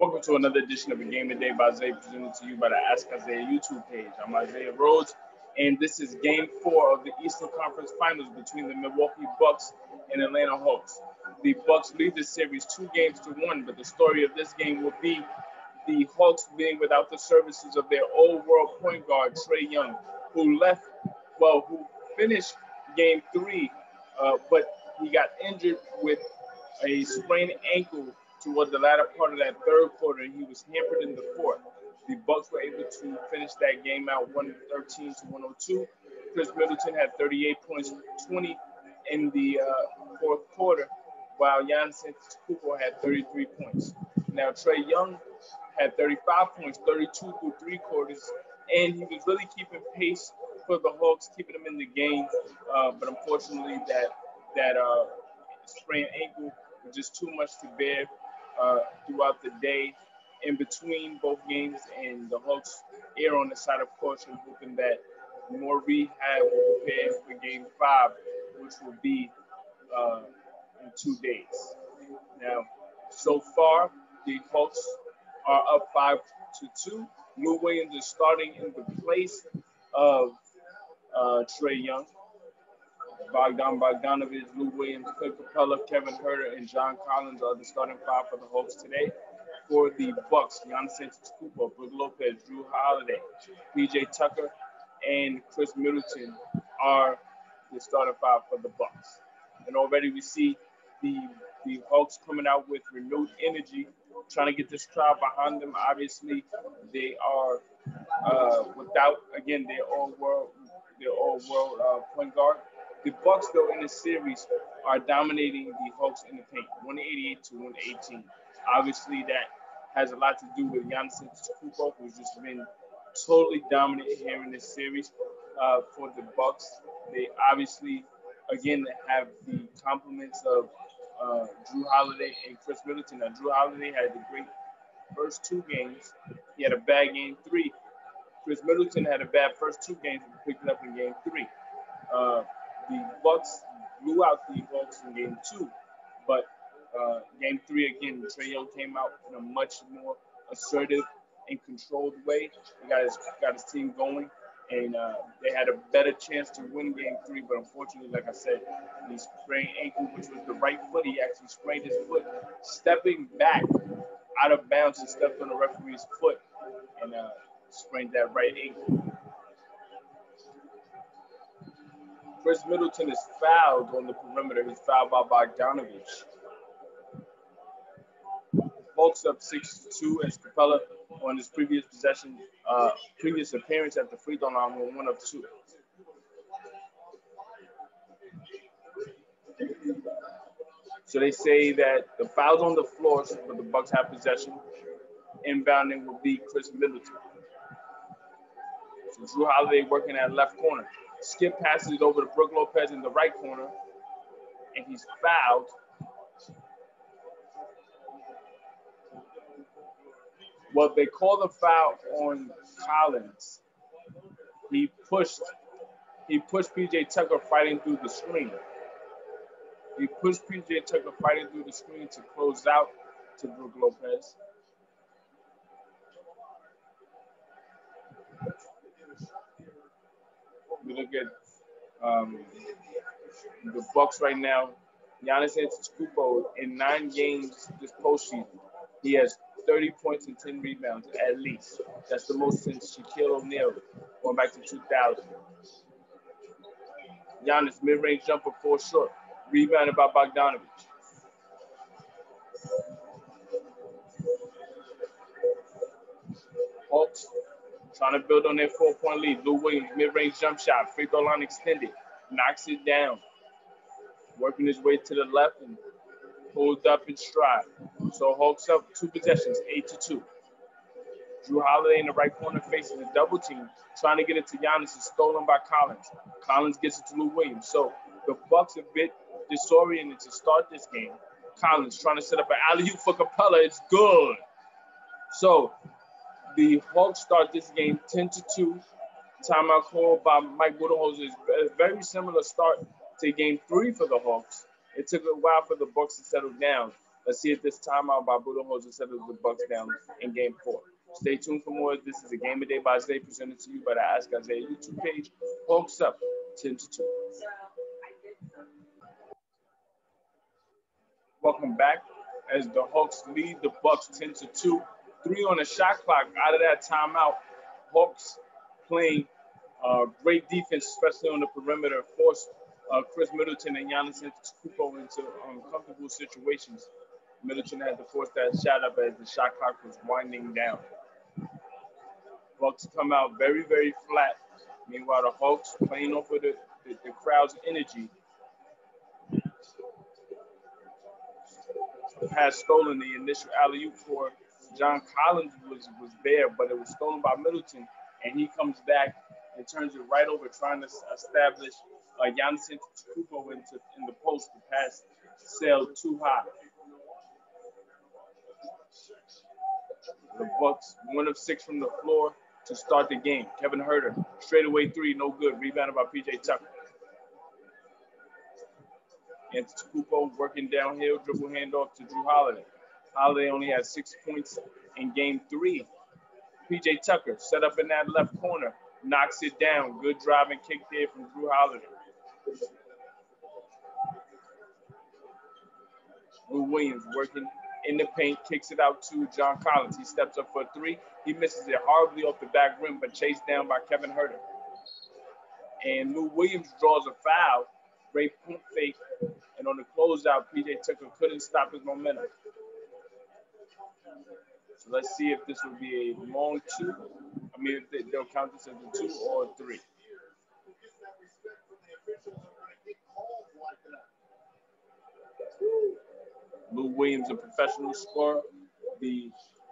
Welcome to another edition of a Game of Day by Zay, presented to you by the Ask Isaiah YouTube page. I'm Isaiah Rhodes, and this is Game Four of the Eastern Conference Finals between the Milwaukee Bucks and Atlanta Hawks. The Bucks lead the series two games to one, but the story of this game will be the Hawks being without the services of their old-world point guard Trae Young, who left, well, who finished Game Three, uh, but he got injured with a sprained ankle toward the latter part of that third quarter. He was hampered in the fourth. The Bucks were able to finish that game out 113 to 102. Khris Middleton had 38 points, 20 in the uh, fourth quarter, while Giannis Antetokounmpo had 33 points. Now Trae Young had 35 points, 32 through three quarters, and he was really keeping pace for the Hawks, keeping them in the game. Uh, but unfortunately, that that uh, sprained ankle was just too much to bear uh, throughout the day in between both games, and the Hawks err on the side of caution, hoping that more rehab will prepare for Game Five, which will be uh, in two days. Now, so far, the Hawks are up five to two. Lou Williams is starting in the place of uh, Trae Young. Bogdan Bogdanovich, Lou Williams, Clint Capela, Kevin Huerter, and John Collins are the starting five for the Hawks today. For the Bucks, Giannis Antetokounmpo, Brook Lopez, Jrue Holiday, PJ Tucker, and Khris Middleton are the starting five for the Bucks. And already we see the the Hawks coming out with renewed energy, trying to get this crowd behind them. Obviously, they are uh, without again their all world their all world uh, point guard the Bucks, though, in the series are dominating the Hawks in the paint, 188 to 118. Obviously, that has a lot to do with Giannis Antetokounmpo, who's just been totally dominant here in this series. Uh, for the Bucks, they obviously, again, have the compliments of uh, Jrue Holiday and Khris Middleton. Now, Jrue Holiday had the great first two games. He had a bad game three. Khris Middleton had a bad first two games, but picked it up in game three. Uh, the Bucks blew out the Hawks in game two, but uh, game three again, Trae Young came out in a much more assertive and controlled way. He got his got his team going, and uh, they had a better chance to win game three. But unfortunately, like I said, he sprained ankle, which was the right foot. He actually sprained his foot, stepping back out of bounds and stepped on the referee's foot, and uh, sprained that right ankle. Khris Middleton is fouled on the perimeter. He's fouled by Bogdanovich. Hawks up 6-2 as Capela on his previous possession, uh, previous appearance at the free throw line were one of two. So they say that the fouls on the floor, but the Bucks have possession. Inbounding will be Khris Middleton. So Jrue Holiday working at left corner. Skip passes it over to Brook Lopez in the right corner, and he's fouled. Well, they call the foul on Collins. He pushed, he pushed PJ Tucker fighting through the screen. He pushed PJ Tucker fighting through the screen to close out to Brook Lopez. We look at um, the Bucks right now. Giannis Antetokounmpo in nine games this postseason, he has 30 points and 10 rebounds at least. That's the most since Shaquille O'Neal going back to 2000. Giannis mid-range jumper four short, rebounded by Bogdanovich. Hawks Trying to build on their four point lead. Lou Williams, mid range jump shot, free throw line extended, knocks it down. Working his way to the left and pulls up in stride. So Hawks up two possessions, eight to two. Jrue Holiday in the right corner faces a double team, trying to get it to Giannis. Is stolen by Collins. Collins gets it to Lou Williams. So the Bucks a bit disoriented to start this game. Collins trying to set up an alley oop for Capela. It's good. So the Hawks start this game 10 to 2. Timeout called by Mike Budenholzer is a very similar start to game three for the Hawks. It took a while for the Bucks to settle down. Let's see if this timeout by Budenholzer settles the Bucks down in game four. Stay tuned for more. This is a game of day by Zay presented to you by the Ask Isaiah YouTube page. Hawks up 10 to 2. Welcome back as the Hawks lead the Bucks 10 to 2. Three on the shot clock out of that timeout. Hawks playing uh, great defense, especially on the perimeter, forced uh, Khris Middleton and Giannis Antetokounmpo into uncomfortable situations. Middleton had to force that shot up as the shot clock was winding down. Bucks come out very, very flat. Meanwhile, the Hawks playing off of the, the, the crowd's energy. has stolen the initial alley oop for John Collins was was there, but it was stolen by Middleton, and he comes back and turns it right over, trying to establish uh, Giannis Antetokounmpo into in the post. to pass sailed too high. The Bucks one of six from the floor to start the game. Kevin Huerter, straightaway three, no good. Rebounded by PJ Tucker. Antetokounmpo working downhill, dribble handoff to Jrue Holiday. Holiday only had six points in game three. PJ Tucker set up in that left corner, knocks it down. Good driving kick there from Jrue Holiday. Lou Williams working in the paint, kicks it out to John Collins. He steps up for three. He misses it horribly off the back rim, but chased down by Kevin Huerter. And Lou Williams draws a foul. Great pump fake. And on the closeout, PJ Tucker couldn't stop his momentum. So let's see if this will be a long two. I mean, if they'll count this as a two or a three. Lou Williams, a professional scorer, the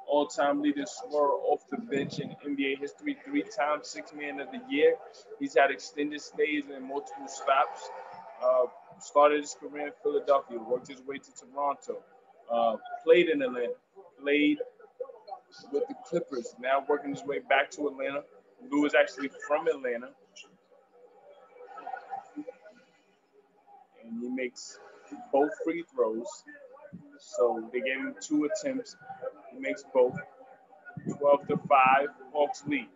all-time leading scorer off the bench in NBA history, three-time Six Man of the Year. He's had extended stays and multiple stops. Uh, started his career in Philadelphia, worked his way to Toronto, uh, played in Atlanta, played with the Clippers, now working his way back to Atlanta. Lou is actually from Atlanta. And he makes both free throws. So they gave him two attempts. He makes both. 12 to 5, Hawks lead.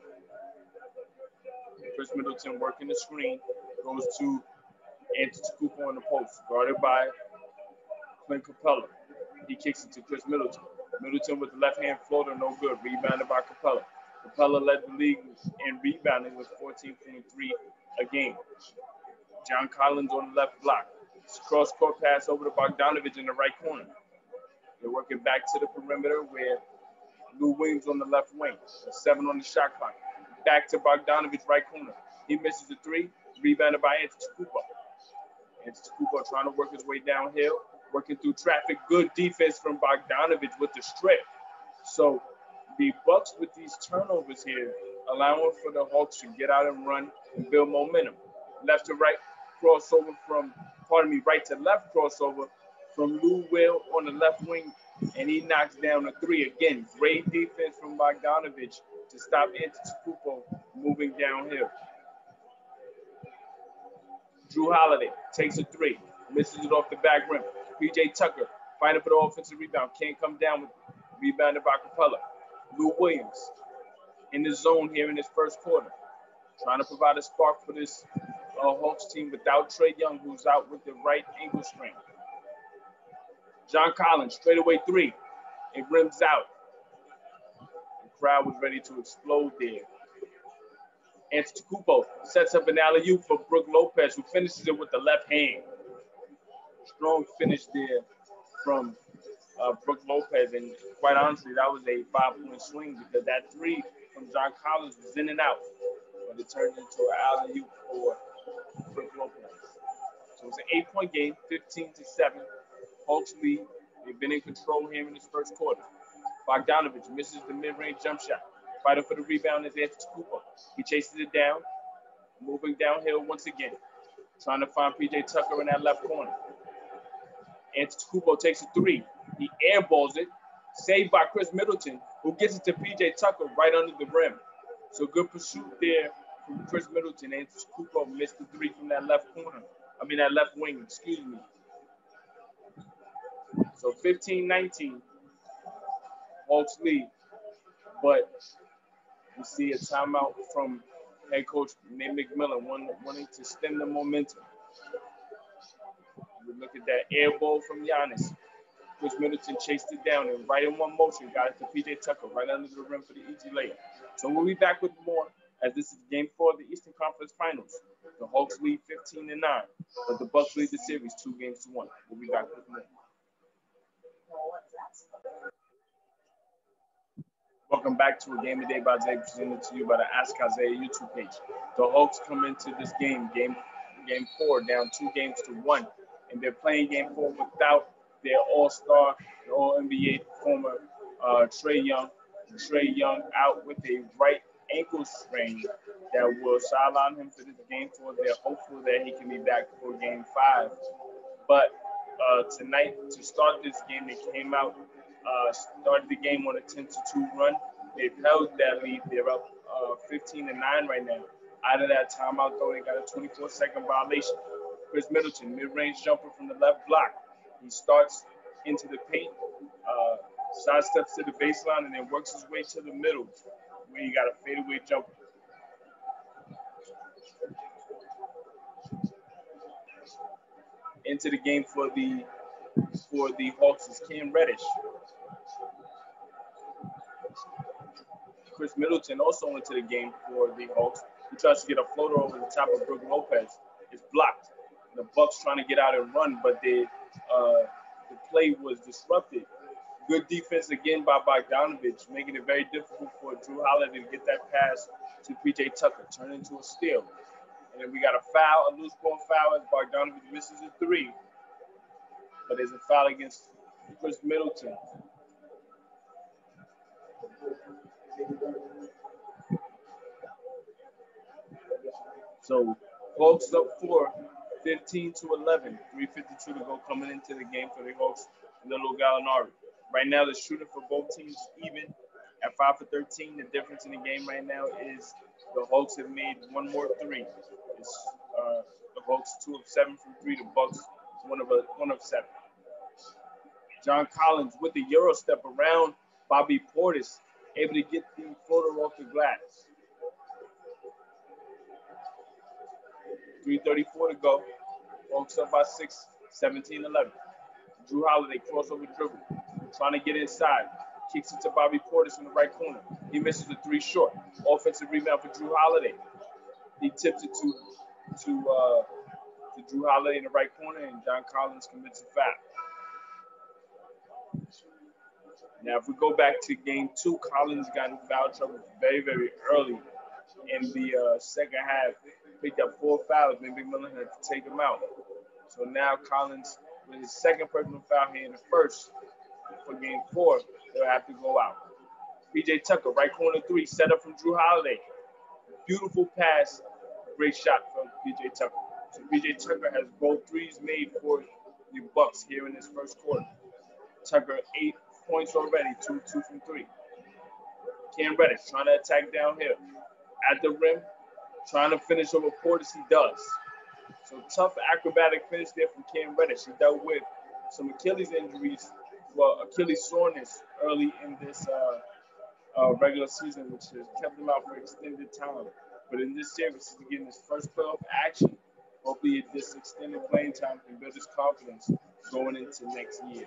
Khris Middleton working the screen, goes to Antetokounmpo on the post, guarded by Clint Capela. He kicks it to Khris Middleton. Middleton with the left hand floater, no good. Rebounded by Capela. Capela led the league in rebounding with 14.3 a game. John Collins on the left block. Cross court pass over to Bogdanovich in the right corner. They're working back to the perimeter where Lou Williams on the left wing. Seven on the shot clock. Back to Bogdanovich right corner. He misses the three. Rebounded by Antetokounmpo. Antetokounmpo trying to work his way downhill, working through traffic. Good defense from Bogdanovich with the strip. So the Bucks with these turnovers here, allowing for the Hawks to get out and run and build momentum. Left to right crossover from, pardon me, right to left crossover from Lou Will on the left wing, and he knocks down a three. Again, great defense from Bogdanovich to stop Antetokounmpo moving downhill. Jrue Holiday takes a three, misses it off the back rim. PJ Tucker fighting for the offensive rebound, can't come down with it. rebounded by Capela. Lou Williams in the zone here in this first quarter, trying to provide a spark for this uh, Hawks team without Trae Young, who's out with the right ankle strain. John Collins, straight away three. It rims out. The crowd was ready to explode there. Antetokounmpo sets up an alley-oop for Brook Lopez, who finishes it with the left hand. Strong finish there from uh, Brook Lopez, and quite honestly, that was a five-point swing because that three from John Collins was in and out, but it turned into an alley-oop for Brook Lopez. So it was an eight-point game, 15 to seven. Hawks lead. They've been in control here in this first quarter. Bogdanovich misses the mid-range jump shot. Fighting for the rebound is Anthony Cooper. He chases it down, moving downhill once again, trying to find PJ Tucker in that left corner. Antetokounmpo takes a three. He airballs it, saved by Khris Middleton, who gets it to PJ Tucker right under the rim. So good pursuit there from Khris Middleton. Antetokounmpo missed the three from that left corner. I mean that left wing, excuse me. So 15-19, Hawks lead. But we see a timeout from head coach Nate McMillan wanting to stem the momentum. Look at that air ball from Giannis. Khris Middleton chased it down and right in one motion got it to PJ Tucker right under the rim for the easy layup. So we'll be back with more as this is game four of the Eastern Conference Finals. The Hawks lead 15 to 9, but the Bucks lead the series two games to one. We'll be back with more. Welcome back to a game of day by Zay presented to you by the Ask Isaiah YouTube page. The Hawks come into this game, game game four, down two games to one, and they're playing game four without their all-star, all-NBA former uh, Trae Young. Trae Young out with a right ankle strain that will sideline him for this game four. They're hopeful that he can be back for game five. But uh, tonight, to start this game, they came out, uh, started the game on a 10 to 2 run. They've held that lead. They're up uh, 15 to 9 right now. Out of that timeout, though, they got a 24 second violation. Khris Middleton, mid range jumper from the left block. He starts into the paint, uh, to the baseline, and then works his way to the middle where he got a fadeaway jumper. Into the game for the for the Hawks is Cam Reddish. Chris Middleton also into the game for the Hawks. He tries to get a floater over the top of Brook Lopez. It's blocked. The Bucks trying to get out and run, but they uh, the play was disrupted. Good defense again by Bogdanovich, making it very difficult for Jrue Holiday to get that pass to PJ Tucker, turn into a steal. And then we got a foul, a loose ball foul as Bogdanovich misses a three. But there's a foul against Khris Middleton. So Hawks up four, 15 to 11, 3.52 to go coming into the game for the Hawks Danilo Gallinari. Right now, the shooting for both teams even at 5 for 13. The difference in the game right now is the Hawks have made one more three. It's uh, the Hawks two of seven from three. The Bucks one of a, one of seven. John Collins with the Euro step around Bobby Portis, able to get the floater off the glass. 334 to go. Hawks up by six, 17 11. Jrue Holiday crossover dribble, trying to get inside. Kicks it to Bobby Portis in the right corner. He misses the three short. Offensive rebound for Jrue Holiday. He tips it to to uh, to Jrue Holiday in the right corner, and John Collins commits a foul. Now, if we go back to game two, Collins got in foul trouble very, very early in the uh, second half. Picked up four fouls, and McMillan had to take him out. So now Collins, with his second personal foul here in the first for game four, they'll have to go out. PJ Tucker, right corner three, set up from Jrue Holiday. Beautiful pass, great shot from PJ Tucker. So PJ Tucker has both threes made for the Bucks here in this first quarter. Tucker eight points already, two two from three. Cam Reddish trying to attack downhill. At the rim, trying to finish over Portis, he does. So tough acrobatic finish there from Cam Reddish. He dealt with some Achilles injuries, well, Achilles soreness early in this uh, uh, regular season, which has kept him out for extended time. But in this series, he's getting his first playoff action. Hopefully, this extended playing time can build his confidence going into next year.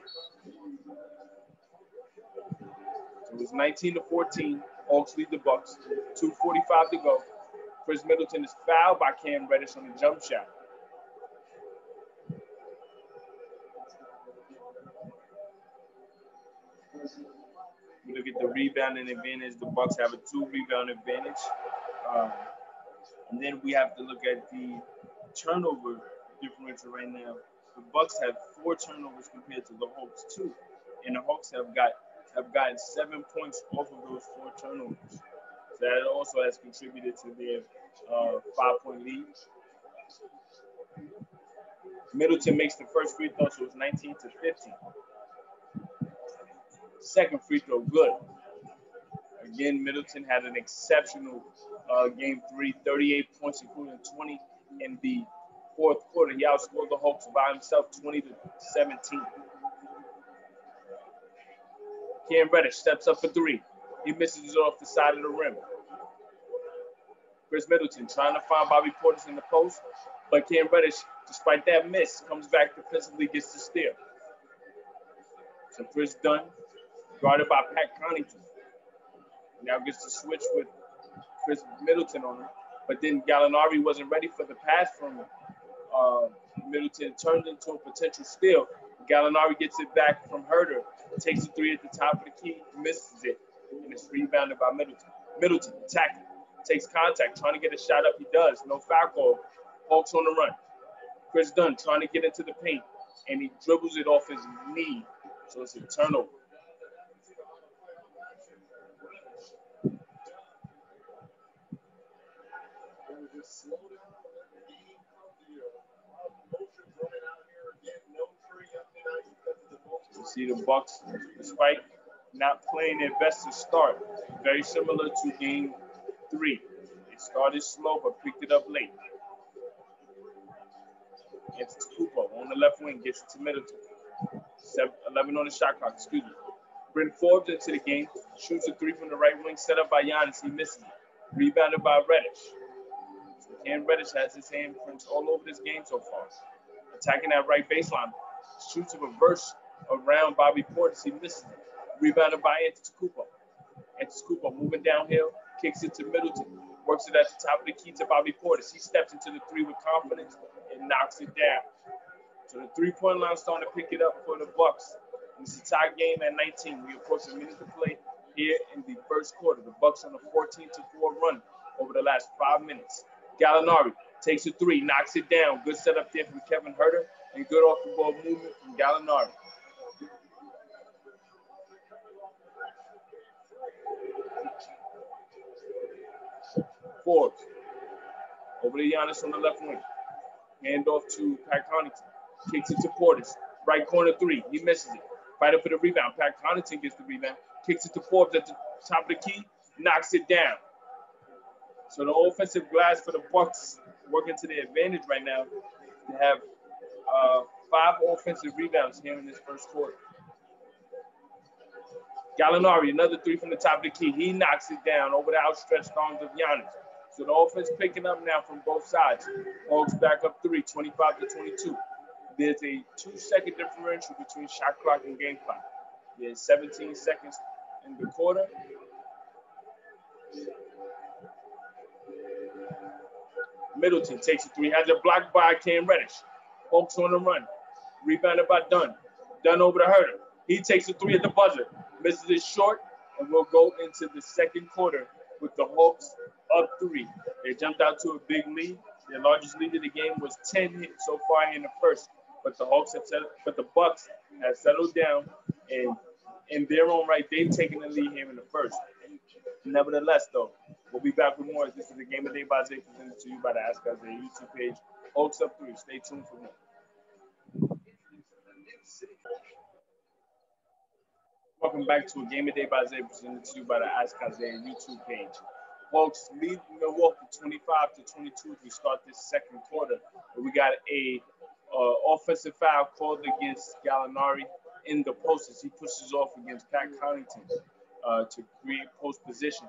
So it was 19 to 14. Hawks lead the Bucks. 2:45 to go. Khris Middleton is fouled by Cam Reddish on the jump shot. We look at the rebounding advantage. The Bucks have a two rebound advantage. Um, and then we have to look at the turnover differential right now. The Bucks have four turnovers compared to the Hawks two, and the Hawks have got have gotten seven points off of those four turnovers. That also has contributed to their uh, five point lead. Middleton makes the first free throw, so it's 19 to 15. Second free throw, good. Again, Middleton had an exceptional uh, game three, 38 points, including 20 in the fourth quarter. He outscored the Hawks by himself 20 to 17. Cam Reddish steps up for three. He misses it off the side of the rim. Khris Middleton trying to find Bobby Portis in the post, but Cam Reddish, despite that miss, comes back defensively, gets the steal. So Kris Dunn, guarded by Pat Connaughton, now gets to switch with Khris Middleton on him. But then Gallinari wasn't ready for the pass from uh, Middleton. Turned into a potential steal. Gallinari gets it back from Huerter, takes a three at the top of the key, misses it, and it's rebounded by Middleton. Middleton attacking, takes contact, trying to get a shot up. He does. No foul call. Hawks on the run. Kris Dunn trying to get into the paint, and he dribbles it off his knee. So it's a turnover. You see the Bucks, despite not playing their best to start, very similar to game three. It started slow but picked it up late. It's Cooper on the left wing, gets it to Middleton. Seven, 11 on the shot clock, excuse me. Bryn Forbes into the game, shoots a three from the right wing, set up by Giannis. He misses it. Rebounded by Reddish. Cam Reddish has his handprints all over this game so far. Attacking that right baseline, shoots a reverse around Bobby Portis. He misses it. Rebounded by Antetokounmpo. Antetokounmpo moving downhill, kicks it to Middleton, works it at the top of the key to Bobby Portis. He steps into the three with confidence and knocks it down. So the three-point line starting to pick it up for the Bucks. It's a tie game at 19. We approach a minute to play here in the first quarter. The Bucks on a 14 to 4 run over the last five minutes. Gallinari takes a three, knocks it down. Good setup there from Kevin Huerter and good off the ball movement from Gallinari. Forbes. Over to Giannis on the left wing. Hand off to Pat Connaughton. Kicks it to Portis. Right corner three. He misses it. Fight up for the rebound. Pat Connaughton gets the rebound. Kicks it to Forbes at the top of the key. Knocks it down. So the offensive glass for the Bucks working to their advantage right now They have uh, five offensive rebounds here in this first quarter. Gallinari, another three from the top of the key. He knocks it down over the outstretched arms of Giannis. So the offense picking up now from both sides. Hawks back up three, 25 to 22. There's a two second differential between shot clock and game clock. There's 17 seconds in the quarter. Middleton takes a three, has it blocked by Cam Reddish. Hawks on the run. Rebounded by Dunn. Dunn over to Huerter. He takes a three at the buzzer, misses it short, and we'll go into the second quarter with the Hawks up three. They jumped out to a big lead. Their largest lead of the game was 10 hits so far in the first, but the Hawks have settled, but the Bucks have settled down, and in their own right, they've taken the lead here in the first. Nevertheless, though, we'll be back with more. This is the Game of the Day by Zay presented to you by the Ask Isaiah YouTube page. Hawks up three. Stay tuned for more. Welcome back to a Game of the Day by Zay presented to you by the Ask Isaiah YouTube page. Hawks lead Milwaukee 25 to 22 as we start this second quarter. We got a uh, offensive foul called against Gallinari in the post as he pushes off against Pat Connaughton uh, to create post position.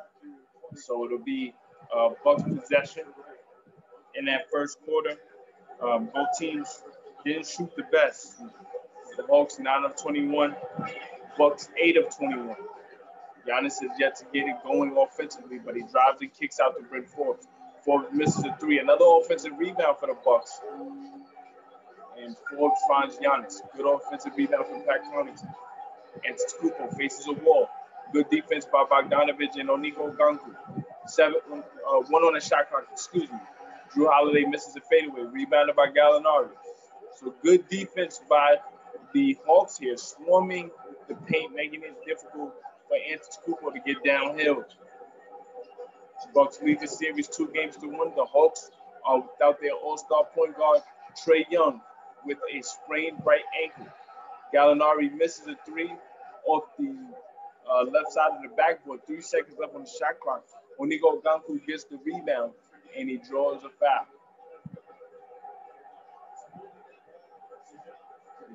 So it'll be uh, Bucks possession in that first quarter. Um, both teams didn't shoot the best. The Hawks 9 of 21, Bucks 8 of 21. Giannis has yet to get it going offensively, but he drives and kicks out to Bryn Forbes. Forbes misses a three. Another offensive rebound for the Bucks. And Forbes finds Giannis. Good offensive rebound from Pat Connaughton. And Skupo faces a wall. Good defense by Bogdanovich and Onyeka Okongwu. Seven, uh, one on the shot clock, excuse me. Jrue Holiday misses a fadeaway, rebounded by Gallinari. So good defense by the Hawks here, swarming the paint, making it difficult for Antetokounmpo to get downhill. Bucks lead the series two games to one. The Hawks are without their all-star point guard Trae Young with a sprained right ankle. Gallinari misses a three off the uh, left side of the backboard. Three seconds left on the shot clock. Onyeka Okongwu gets the rebound and he draws a foul.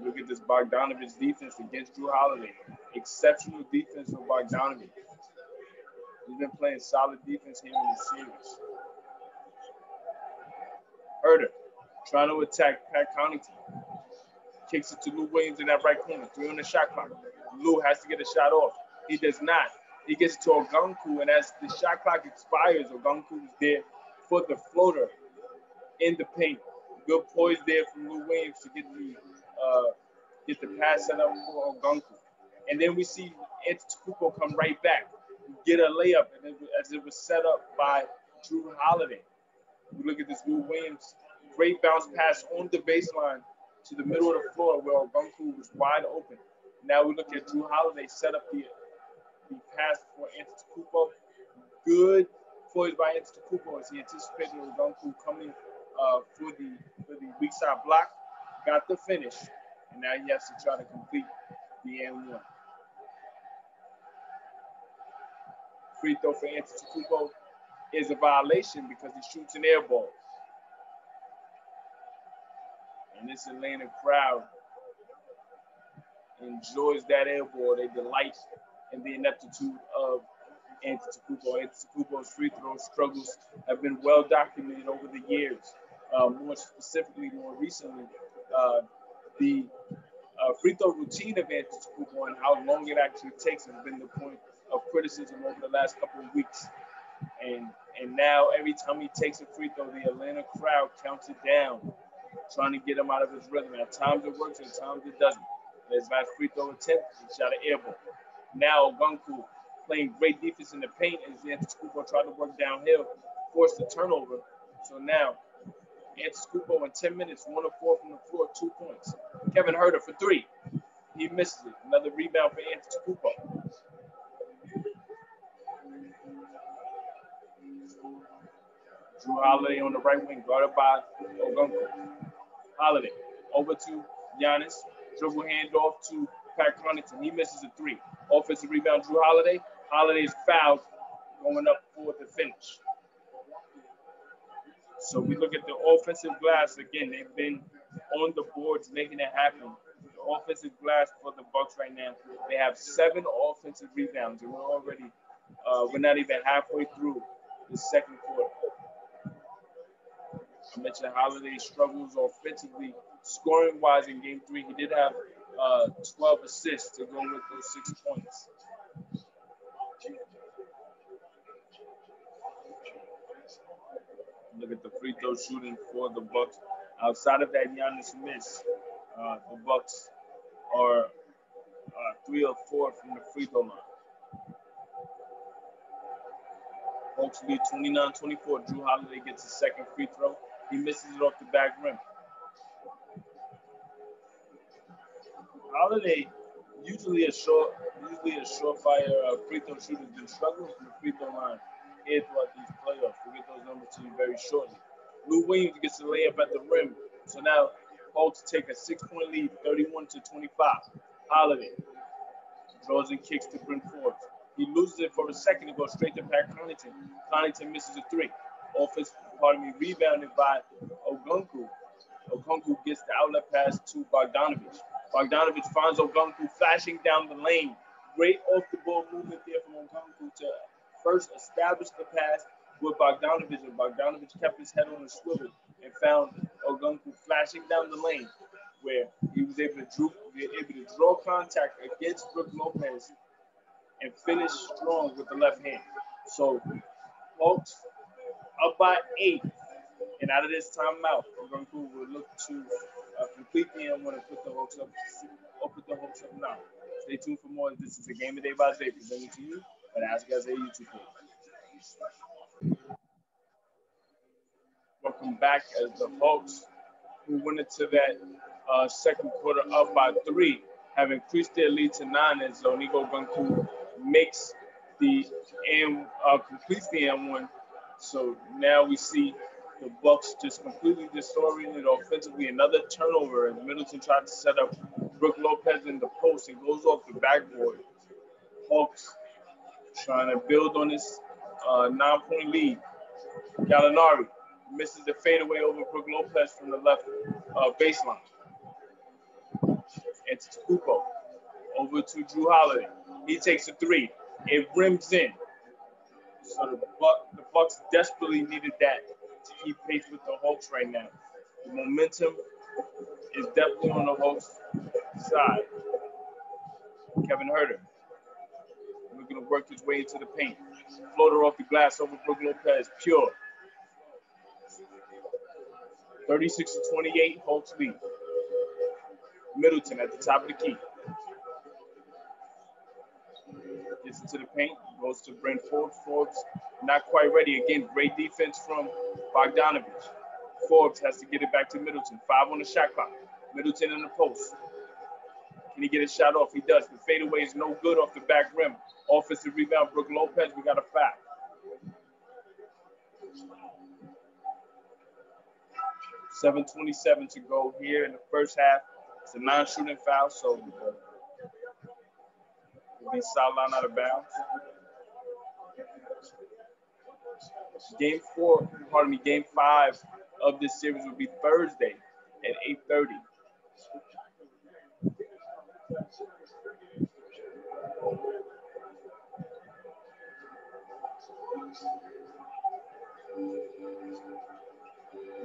Look at this Bogdanovich defense against Jrue Holiday. Exceptional defense from Bogdanovich. He's been playing solid defense here in the series. Huerter trying to attack Pat Connaughton. Kicks it to Lou Williams in that right corner. Three on the shot clock. Lou has to get a shot off. He does not. He gets to Okongwu, and as the shot clock expires, Okongwu is there for the floater in the paint. Good poise there from Lou Williams to get the uh, get the pass set up for Okongwu. And then we see Antetokounmpo come right back, get a layup, and as it was set up by Jrue Holiday. We look at this Lou Williams, great bounce pass on the baseline to the middle of the floor where Okongwu was wide open. Now we look at Jrue Holiday set up the, the pass for Antetokounmpo. Good poise by Antetokounmpo as he anticipated Okongwu coming uh, for the for the weak side block. Got the finish, and now he has to try to complete the and one. Free throw for Antetokounmpo is a violation because he shoots an air ball. And this Atlanta crowd enjoys that air ball. They delight in the ineptitude of Antetokounmpo. Antetokounmpo's free throw struggles have been well documented over the years. Uh, more specifically, more recently, uh, the uh, free throw routine of Antetokounmpo and how long it actually takes has been the point of criticism over the last couple of weeks. And and now every time he takes a free throw, the Atlanta crowd counts it down, trying to get him out of his rhythm. At times it works, at times it doesn't. His last free throw attempt, he shot an air ball. Now Okongwu playing great defense in the paint as Antetokounmpo tried to work downhill, forced the turnover. So now Antetokounmpo in 10 minutes, one of four from the floor, two points. Kevin Huerter for three. He misses it. Another rebound for Antetokounmpo. Jrue Holiday on the right wing, guarded by Okongwu. Holiday over to Giannis. Dribble handoff to Pat Connaughton. He misses a three. Offensive rebound, Jrue Holiday. Holiday is fouled, going up for the finish. So we look at the offensive glass again. They've been on the boards making it happen. The offensive glass for the Bucks right now. They have seven offensive rebounds, and we're already uh, we're not even halfway through the second quarter. I mentioned Holiday struggles offensively, scoring wise in game three. He did have uh, 12 assists to go with those six points. Look at the free throw shooting for the Bucks. Outside of that Giannis miss, uh, the Bucks are uh, three or four from the free throw line. Bucks lead 29-24. Jrue Holiday gets his second free throw. He misses it off the back rim. Holiday, usually a short, usually a surefire uh, free throw shooter, been struggling from the free throw line here throughout these playoffs. We'll get those numbers to you very shortly. Lou Williams gets a layup at the rim. So now Bolts take a six-point lead, 31 to 25. Holiday draws and kicks to Bryn Forbes. He loses it for a second to go straight to Pat Connaughton. Connaughton misses a three. Offense pardon me, rebounded by Okongwu. Okongwu gets the outlet pass to Bogdanovich. Bogdanovich finds Okongwu flashing down the lane. Great off the ball movement there from Okongwu to first established the pass with Bogdanovich, and Bogdanovich kept his head on a swivel and found Okongwu flashing down the lane, where he was able to, able to draw contact against Brook Lopez and finish strong with the left hand. So, folks, up by eight. And out of this timeout, Vancouver will look to uh, complete the end one and put the hopes up, or put the hopes up now. Stay tuned for more. This is a game of day by day presented to you Ask Guys YouTube. Welcome back as the Hawks, who went into that uh, second quarter up by three, have increased their lead to nine as Onyeka Okongwu makes the M, uh, completes the M1 so now we see the Bucks just completely disoriented offensively. Another turnover as Middleton tried to set up Brook Lopez in the post and goes off the backboard. Hawks trying to build on this uh, nine-point lead. Gallinari misses the fadeaway over Brook Lopez from the left uh, baseline. Antetokounmpo over to Jrue Holiday. He takes a three. It rims in. So the, Buck, the Bucks desperately needed that to keep pace with the Hawks right now. The momentum is definitely on the Hawks side. Kevin Huerter to work his way into the paint. Floater off the glass over Brook Lopez. Pure. 36 to 28, Hawks lead. Middleton at the top of the key. Gets into the paint, goes to Bryn Forbes. Forbes not quite ready. Again, great defense from Bogdanovich. Forbes has to get it back to Middleton. Five on the shot clock. Middleton in the post. Can he get a shot off? He does. The fadeaway is no good off the back rim. Offensive rebound, Brook Lopez. We got a foul. Seven twenty-seven to go here in the first half. It's a non-shooting foul, so uh, will be sideline out of bounds. Game four, pardon me, game five of this series will be Thursday at 8.30.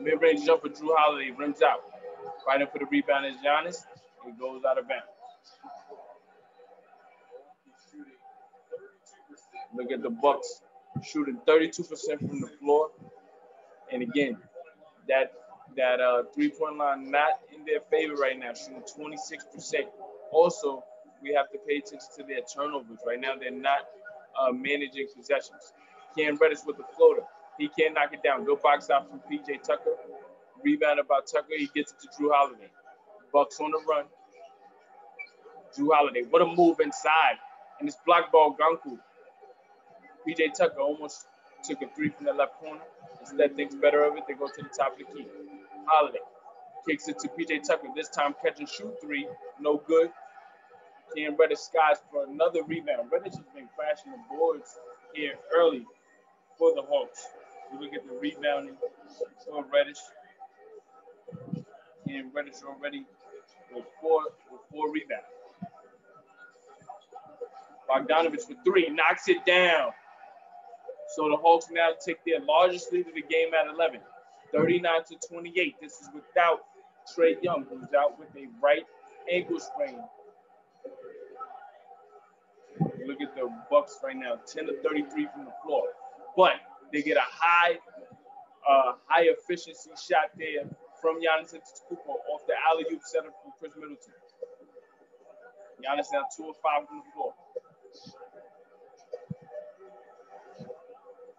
Mid-range jumper, Jrue Holiday rims out. Fighting for the rebound is Giannis. It goes out of bounds. Look at the Bucks shooting 32% from the floor. And again, that that uh, three-point line not in their favor right now, shooting 26%. Also, we have to pay attention to their turnovers. Right now, they're not uh, managing possessions. Cam Reddish with the floater. He can't knock it down. Good box out from PJ Tucker. Rebounded by Tucker. He gets it to Jrue Holiday. Bucks on the run. Jrue Holiday. What a move inside. And it's block ball, Okongwu. PJ Tucker almost took a three from the left corner. Instead, thinks better of it. They go to the top of the key. Holiday kicks it to PJ Tucker. This time, catch and shoot three. No good. Cam Reddish skies for another rebound. Reddish has been crashing the boards here early for the Hawks. We look at the rebounding for Reddish. And Reddish already with four with four rebounds. Bogdanovich with three, knocks it down. So the Hawks now take their largest lead of the game at 11, 39 to 28. This is without Trae Young, who's out with a right ankle sprain. Look at the Bucks right now, 10 to 33 from the floor but they get a high, uh, high efficiency shot there from Giannis Antetokounmpo off the alley oop setup from Khris Middleton. Giannis now two or five from the floor.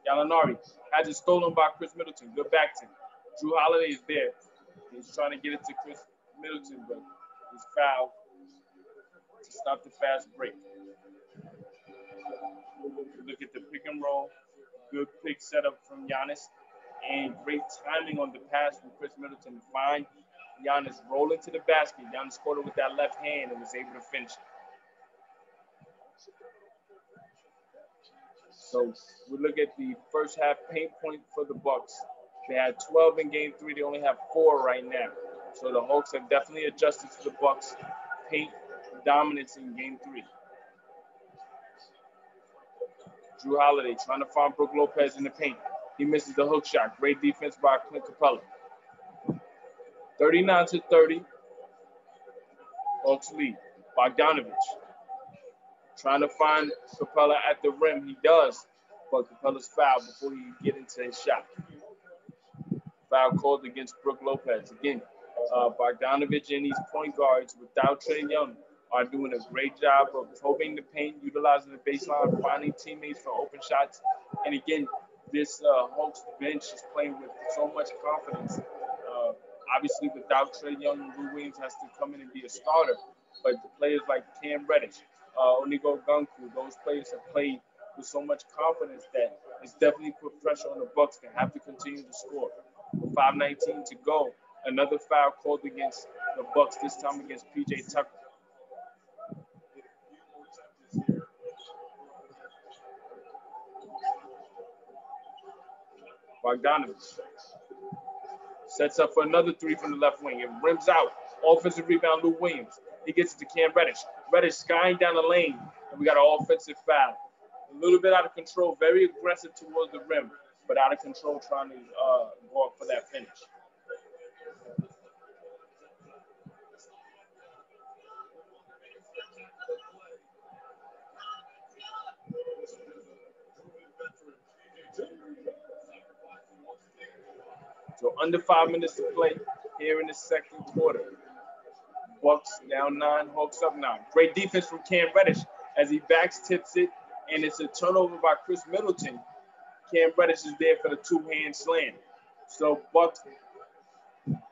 Gallinari has it stolen by Khris Middleton. Good back to him. Jrue Holiday is there. He's trying to get it to Khris Middleton, but he's fouled to stop the fast break. Look at the pick and roll good quick setup from Giannis and great timing on the pass from Khris Middleton to find Giannis rolling to the basket. Giannis scored it with that left hand and was able to finish it. So we look at the first half paint point for the Bucks. They had 12 in game three. They only have four right now. So the Hawks have definitely adjusted to the Bucks paint dominance in game three. Jrue Holiday trying to find Brook Lopez in the paint. He misses the hook shot. Great defense by Clint Capela. 39 to 30. Hawks lead. Bogdanovich trying to find Capela at the rim. He does, but Capela's foul before he get into his shot. Foul called against Brook Lopez. Again, uh, Bogdanovich and these point guards without Trae Young are doing a great job of probing the paint, utilizing the baseline, finding teammates for open shots. And again, this uh, Hawks bench is playing with so much confidence. Uh, obviously, without Trae Young, Lou Williams has to come in and be a starter. But the players like Cam Reddish, uh, Onyeka Okongwu, those players have played with so much confidence that it's definitely put pressure on the Bucks to have to continue to score. 5:19 to go. Another foul called against the Bucks. This time against PJ Tucker. Bogdanovich sets up for another three from the left wing. It rims out. Offensive rebound, Lou Williams. He gets it to Cam Reddish. Reddish skying down the lane, and we got an offensive foul. A little bit out of control, very aggressive towards the rim, but out of control trying to uh, go up for that finish. So under five minutes to play here in the second quarter. Bucks down nine, Hawks up nine. Great defense from Cam Reddish as he backs tips it, and it's a turnover by Khris Middleton. Cam Reddish is there for the two-hand slam. So Bucks,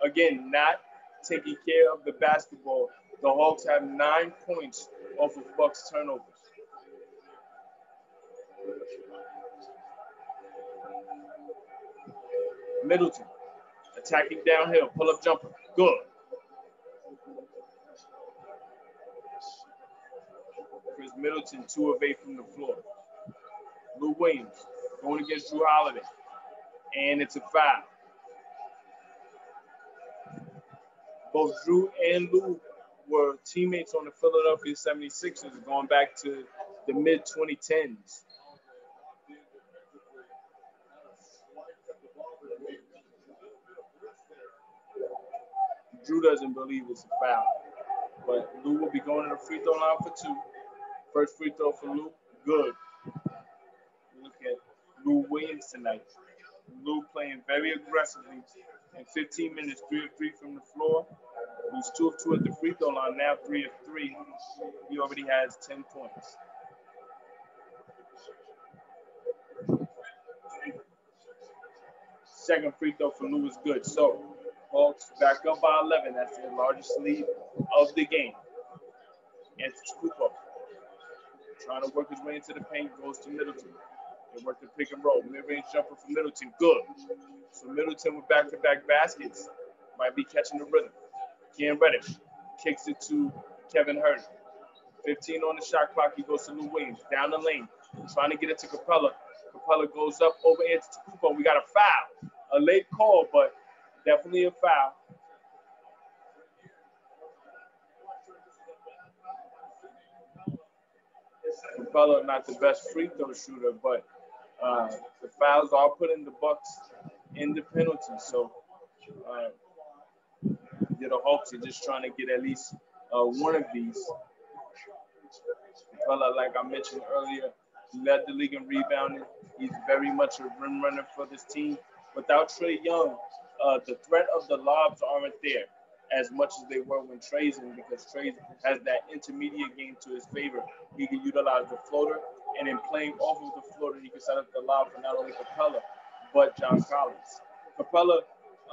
again, not taking care of the basketball. The Hawks have nine points off of Bucks turnovers. Middleton attacking downhill, pull up jumper. Good. Khris Middleton, two of eight from the floor. Lou Williams going against Jrue Holiday. And it's a foul. Both Jrue and Lou were teammates on the Philadelphia 76ers going back to the mid 2010s. Jrue doesn't believe it's a foul. But Lou will be going to the free throw line for two. First free throw for Lou, good. Look at Lou Williams tonight. Lou playing very aggressively. In 15 minutes, three of three from the floor. He's two of two at the free throw line, now three of three. He already has 10 points. Second free throw for Lou is good. So Back up by 11. That's the largest lead of the game. Against Scoop Trying to work his way into the paint, goes to Middleton. They work the pick and roll. Mid-range jumper from Middleton, good. So Middleton with back-to-back baskets might be catching the rhythm. Cam Reddish kicks it to Kevin Huerter. 15 on the shot clock. He goes to Lou Williams down the lane, trying to get it to Capela. Capela goes up over into Kupo. We got a foul, a late call, but Definitely a foul. Capela not the best free throw shooter, but uh, the fouls are putting the Bucks in the penalty. So uh, the Hawks are just trying to get at least uh, one of these. Capela, like I mentioned earlier, led the league in rebounding. He's very much a rim runner for this team. Without Trae Young, uh, the threat of the lobs aren't there as much as they were when Trae's in because Trae has that intermediate game to his favor. He can utilize the floater, and in playing off of the floater, he can set up the lob for not only Capela, but John Collins. Capela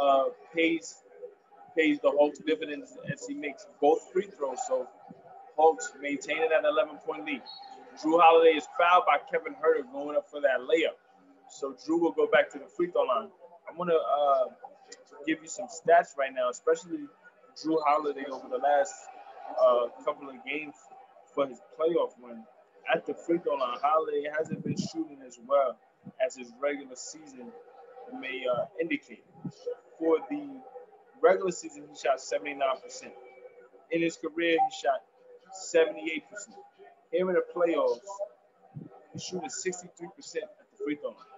uh, pays pays the Hawks dividends as he makes both free throws. So Hawks maintain it at 11 point lead. Jrue Holiday is fouled by Kevin Huerter going up for that layup. So Jrue will go back to the free throw line. I'm gonna uh, give you some stats right now, especially Jrue Holiday over the last uh, couple of games for his playoff run. At the free throw line, Holiday hasn't been shooting as well as his regular season may uh, indicate. For the regular season, he shot 79%. In his career, he shot 78%. Here in the playoffs, he's shooting 63% at the free throw line.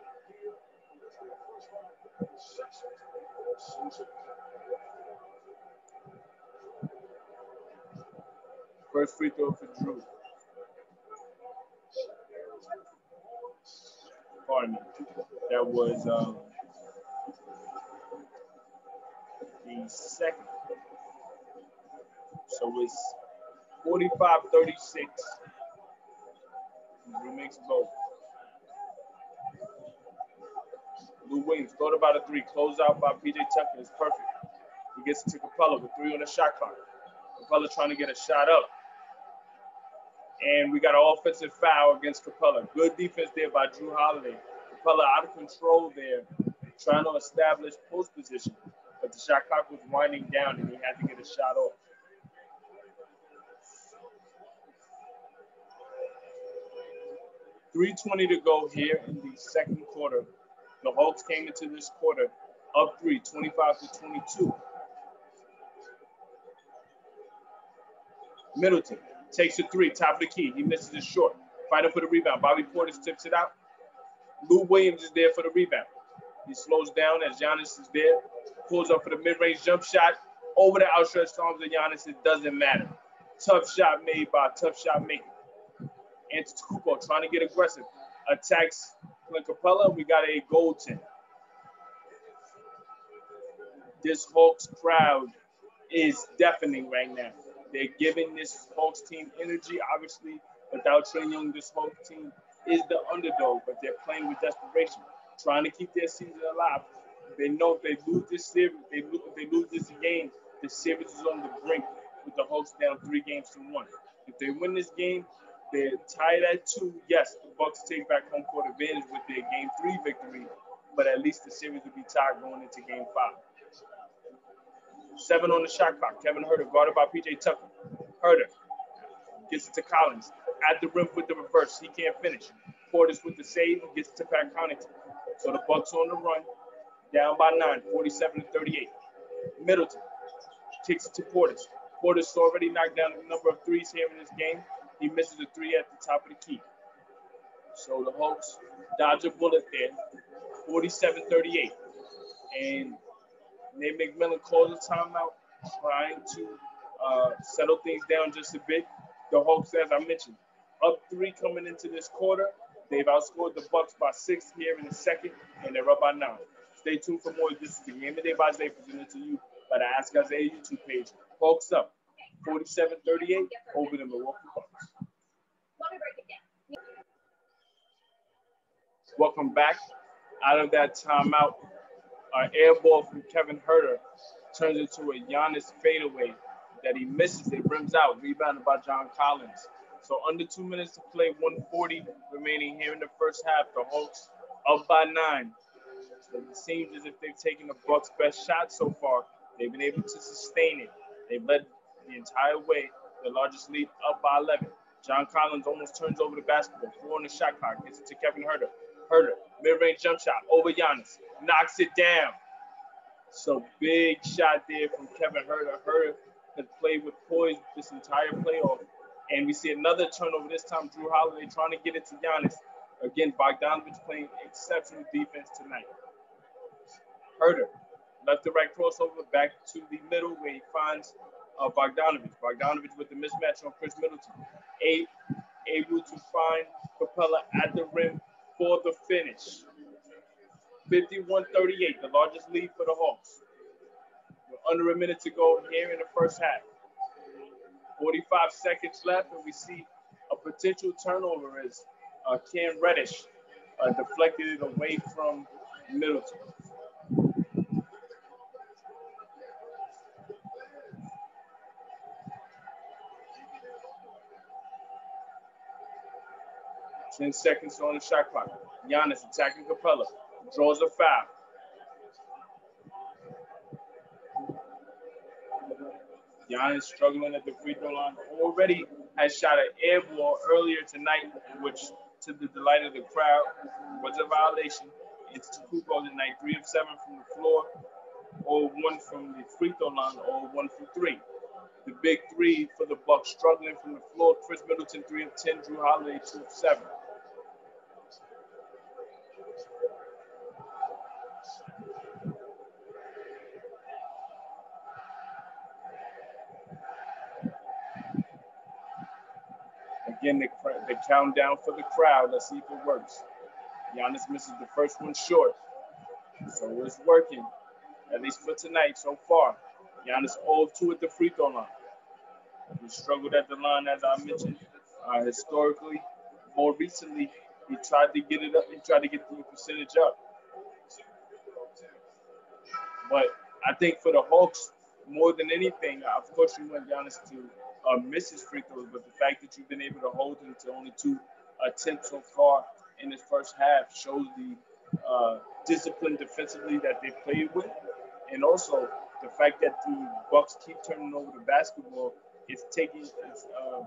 First free throw for Jrue. Pardon me. That was um, the second. So it's 45 36. Jrue makes both. Lou Williams thought about a three, closed out by PJ Tucker. It's perfect. He gets it to Capela with three on the shot clock. Capela trying to get a shot up. And we got an offensive foul against Capela. Good defense there by Jrue Holiday. Capela out of control there, trying to establish post position. But the shot clock was winding down and he had to get a shot off. Three twenty to go here in the second quarter. The Hawks came into this quarter up three, 25 to 22. Middleton takes a three, top of the key. He misses it short. Fighting for the rebound. Bobby Portis tips it out. Lou Williams is there for the rebound. He slows down as Giannis is there. Pulls up for the mid-range jump shot. Over the outstretched arms of Giannis. It doesn't matter. Tough shot made by tough shot maker. Antetokounmpo trying to get aggressive. Attacks Capela. We got a goaltend. This Hawks crowd is deafening right now. They're giving this Hawks team energy. Obviously, without Trae Young, this Hawks team is the underdog, but they're playing with desperation, trying to keep their season alive. They know if they lose this series, they lose, if they lose this game, the series is on the brink with the Hawks down three games to one. If they win this game, they're tied at two. Yes, the Bucks take back home court advantage with their game three victory, but at least the series will be tied going into game five. Seven on the shot clock. Kevin Huerter guarded by PJ Tucker. Huerter gets it to Collins at the rim with the reverse. He can't finish. Portis with the save gets it to Pat Connaughton. So the Bucks on the run, down by nine, 47 to 38. Middleton kicks it to Portis. Portis already knocked down a number of threes here in this game. He misses a three at the top of the key. So the Hawks dodge a bullet there, 47-38. And Nate McMillan calls a timeout, trying to uh, settle things down just a bit. The Hawks, as I mentioned, up three coming into this quarter. They've outscored the Bucks by six here in the second, and they're up by nine. Stay tuned for more. This is the Game of Day by Zay presented to you by the Ask Isaiah YouTube page. Hawks up 47-38 over the Milwaukee Bucks. Welcome back. Out of that timeout, our air ball from Kevin Huerter turns into a Giannis fadeaway that he misses. It rims out, rebounded by John Collins. So under two minutes to play, 140 remaining here in the first half. The Hawks up by nine. So it seems as if they've taken the Bucks' best shot so far. They've been able to sustain it. They've led the entire way. The largest lead up by 11. John Collins almost turns over the basketball. Four on the shot clock. Gets it to Kevin Huerter. Huerter, mid-range jump shot over Giannis. Knocks it down. So big shot there from Kevin Huerter. Huerter has played with poise this entire playoff. And we see another turnover this time. Jrue Holiday trying to get it to Giannis. Again, Bogdanovich playing exceptional defense tonight. Huerter, left to right crossover, back to the middle where he finds uh, Bogdanovich. Bogdanovich with the mismatch on Khris Middleton. A, able to find Capela at the rim for the finish. 51-38, the largest lead for the Hawks. We're under a minute to go here in the first half. 45 seconds left, and we see a potential turnover as uh, Cam Reddish uh, deflected it away from Middleton. Ten seconds on the shot clock. Giannis attacking Capela, draws a foul. Giannis struggling at the free throw line. Already has shot an air ball earlier tonight, which to the delight of the crowd was a violation. It's Kuko tonight, three of seven from the floor, or one from the free throw line, or one from three. The big three for the Bucks struggling from the floor. Khris Middleton, three of ten. Jrue Holiday, two of seven. Again, the, the countdown for the crowd. Let's see if it works. Giannis misses the first one short. So it's working, at least for tonight so far. Giannis 0-2 at the free throw line. He struggled at the line, as I mentioned, uh, historically. More recently, he tried to get it up. He tried to get the percentage up. But I think for the Hawks, more than anything, of course, you want Giannis to uh, misses free throws, but the fact that you've been able to hold him to only two attempts so far in his first half shows the uh, discipline defensively that they played with, and also the fact that the Bucks keep turning over the basketball is taking it's, uh,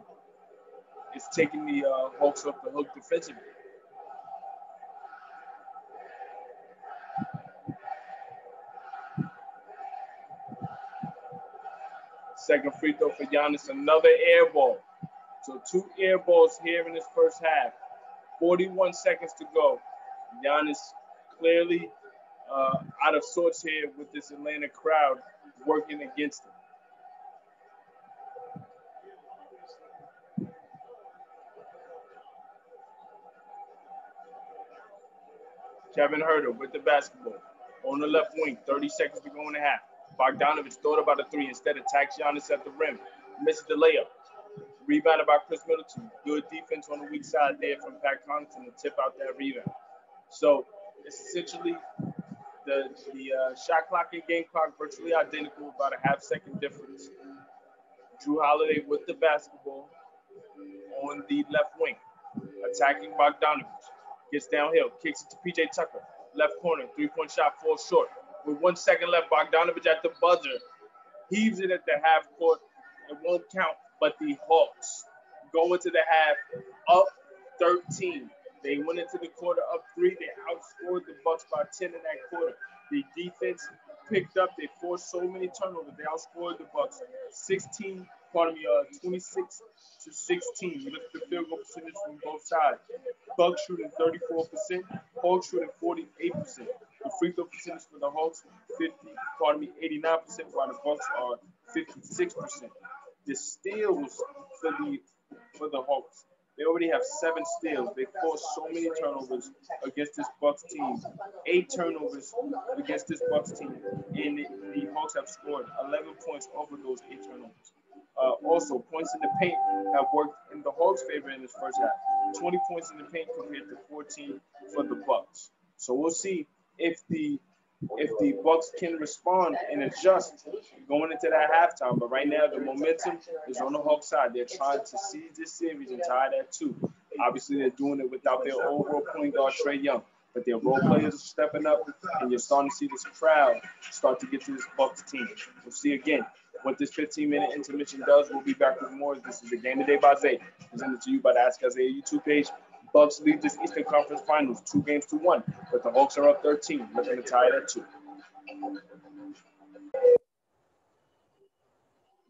taking the uh, Hawks off the hook defensively. Second free throw for Giannis, another air ball. So two air balls here in this first half. 41 seconds to go. Giannis clearly uh, out of sorts here with this Atlanta crowd working against him. Kevin Huerter with the basketball on the left wing, 30 seconds to go in the half. Bogdanovich thought about a three, instead attacks Giannis at the rim, misses the layup. Rebounded by Khris Middleton. Good defense on the weak side there from Pat Connaughton to tip out that rebound. So it's essentially the the uh, shot clock and game clock virtually identical, about a half second difference. Jrue Holiday with the basketball on the left wing, attacking Bogdanovich. Gets downhill, kicks it to PJ Tucker. Left corner, three point shot falls short. With one second left, Bogdanovich at the buzzer heaves it at the half court. It won't count, but the Hawks go into the half up 13. They went into the quarter up three. They outscored the Bucks by 10 in that quarter. The defense picked up. They forced so many turnovers. They outscored the Bucks 16, pardon me, uh, 26 to 16. You look at the field goal percentage from both sides. Bucks shooting 34%, Hawks shooting 48%. The free throw percentage for the Hawks 50, pardon me, 89%, while the Bucks are 56%. The steals for the for the Hawks they already have seven steals. They forced so many turnovers against this Bucks team. Eight turnovers against this Bucks team, and the, the Hawks have scored 11 points over those eight turnovers. Uh, also, points in the paint have worked in the Hawks' favor in this first half. 20 points in the paint compared to 14 for the Bucks. So we'll see if the if the Bucks can respond and adjust going into that halftime. But right now, the momentum is on the Hawks side. They're trying to seize this series and tie that two. Obviously, they're doing it without their overall point guard Trae Young, but their role players are stepping up, and you're starting to see this crowd start to get to this Bucks team. We'll see again what this 15-minute intermission does. We'll be back with more. This is the Game of Day by Zay, presented to you by the Ask Isaiah YouTube page. Bucks lead this Eastern Conference Finals two games to one, but the Hawks are up 13, looking to tie it at two.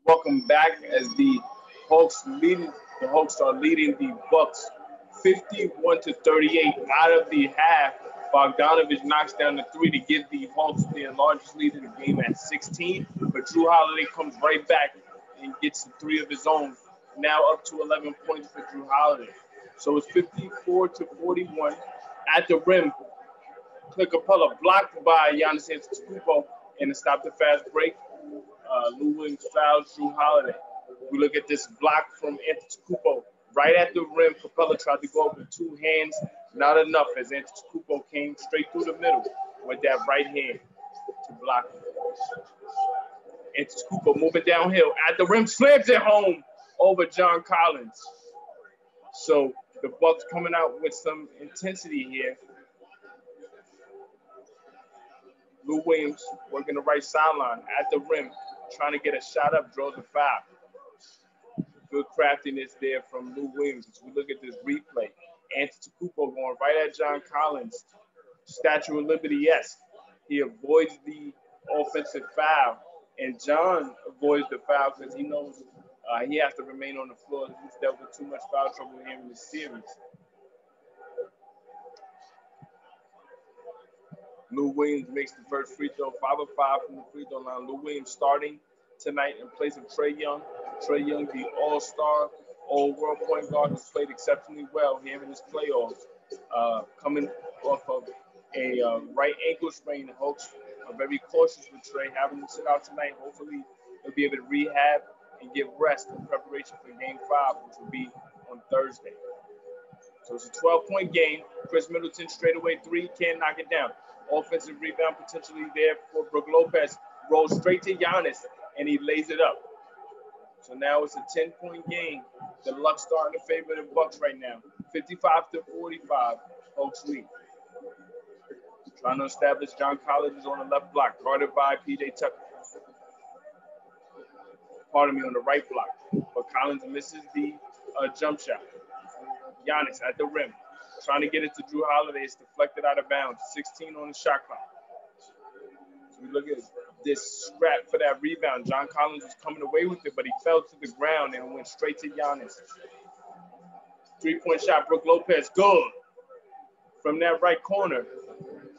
Welcome back as the Hawks leading. The Hawks are leading the Bucks 51 to 38 out of the half. Bogdanovich knocks down the three to give the Hawks their largest lead in the game at 16. But Jrue Holiday comes right back and gets the three of his own. Now up to 11 points for Jrue Holiday. So it's 54 to 41 at the rim. Clint Capela blocked by Giannis Antetokounmpo and it stopped the fast break. Uh, Williams fouls Jrue Holiday. We look at this block from Antetokounmpo right at the rim. Capela tried to go up with two hands, not enough as Antetokounmpo came straight through the middle with that right hand to block him. Antetokounmpo moving downhill at the rim, slams it home over John Collins. So the Bucks coming out with some intensity here. Lou Williams working the right sideline at the rim, trying to get a shot up, draws the foul. Good craftiness there from Lou Williams. As we look at this replay, Antetokounmpo going right at John Collins. Statue of Liberty, yes. He avoids the offensive foul, and John avoids the foul because he knows uh, he has to remain on the floor. He's dealt with too much foul trouble here in this series. Lou Williams makes the first free throw, five of five from the free throw line. Lou Williams starting tonight in place of Trae Young. Trae Young, the all-star, all-world point guard, has played exceptionally well here in this playoffs. Uh, coming off of a uh, right ankle sprain, the Hawks are very cautious with Trae, having him sit out tonight. Hopefully, he'll be able to rehab and get rest in preparation for game five, which will be on Thursday. So it's a 12 point game. Khris Middleton straight away three, can't knock it down. Offensive rebound potentially there for Brook Lopez. Rolls straight to Giannis and he lays it up. So now it's a 10 point game. The luck starting to favor the Bucks right now. 55 to 45. Hawks lead. Trying to establish John Collins is on the left block, guarded by PJ Tucker pardon me, on the right block. But Collins misses the uh, jump shot. Giannis at the rim, trying to get it to Jrue Holiday. It's deflected out of bounds. 16 on the shot clock. So we look at this scrap for that rebound. John Collins was coming away with it, but he fell to the ground and went straight to Giannis. Three point shot, Brook Lopez, good from that right corner.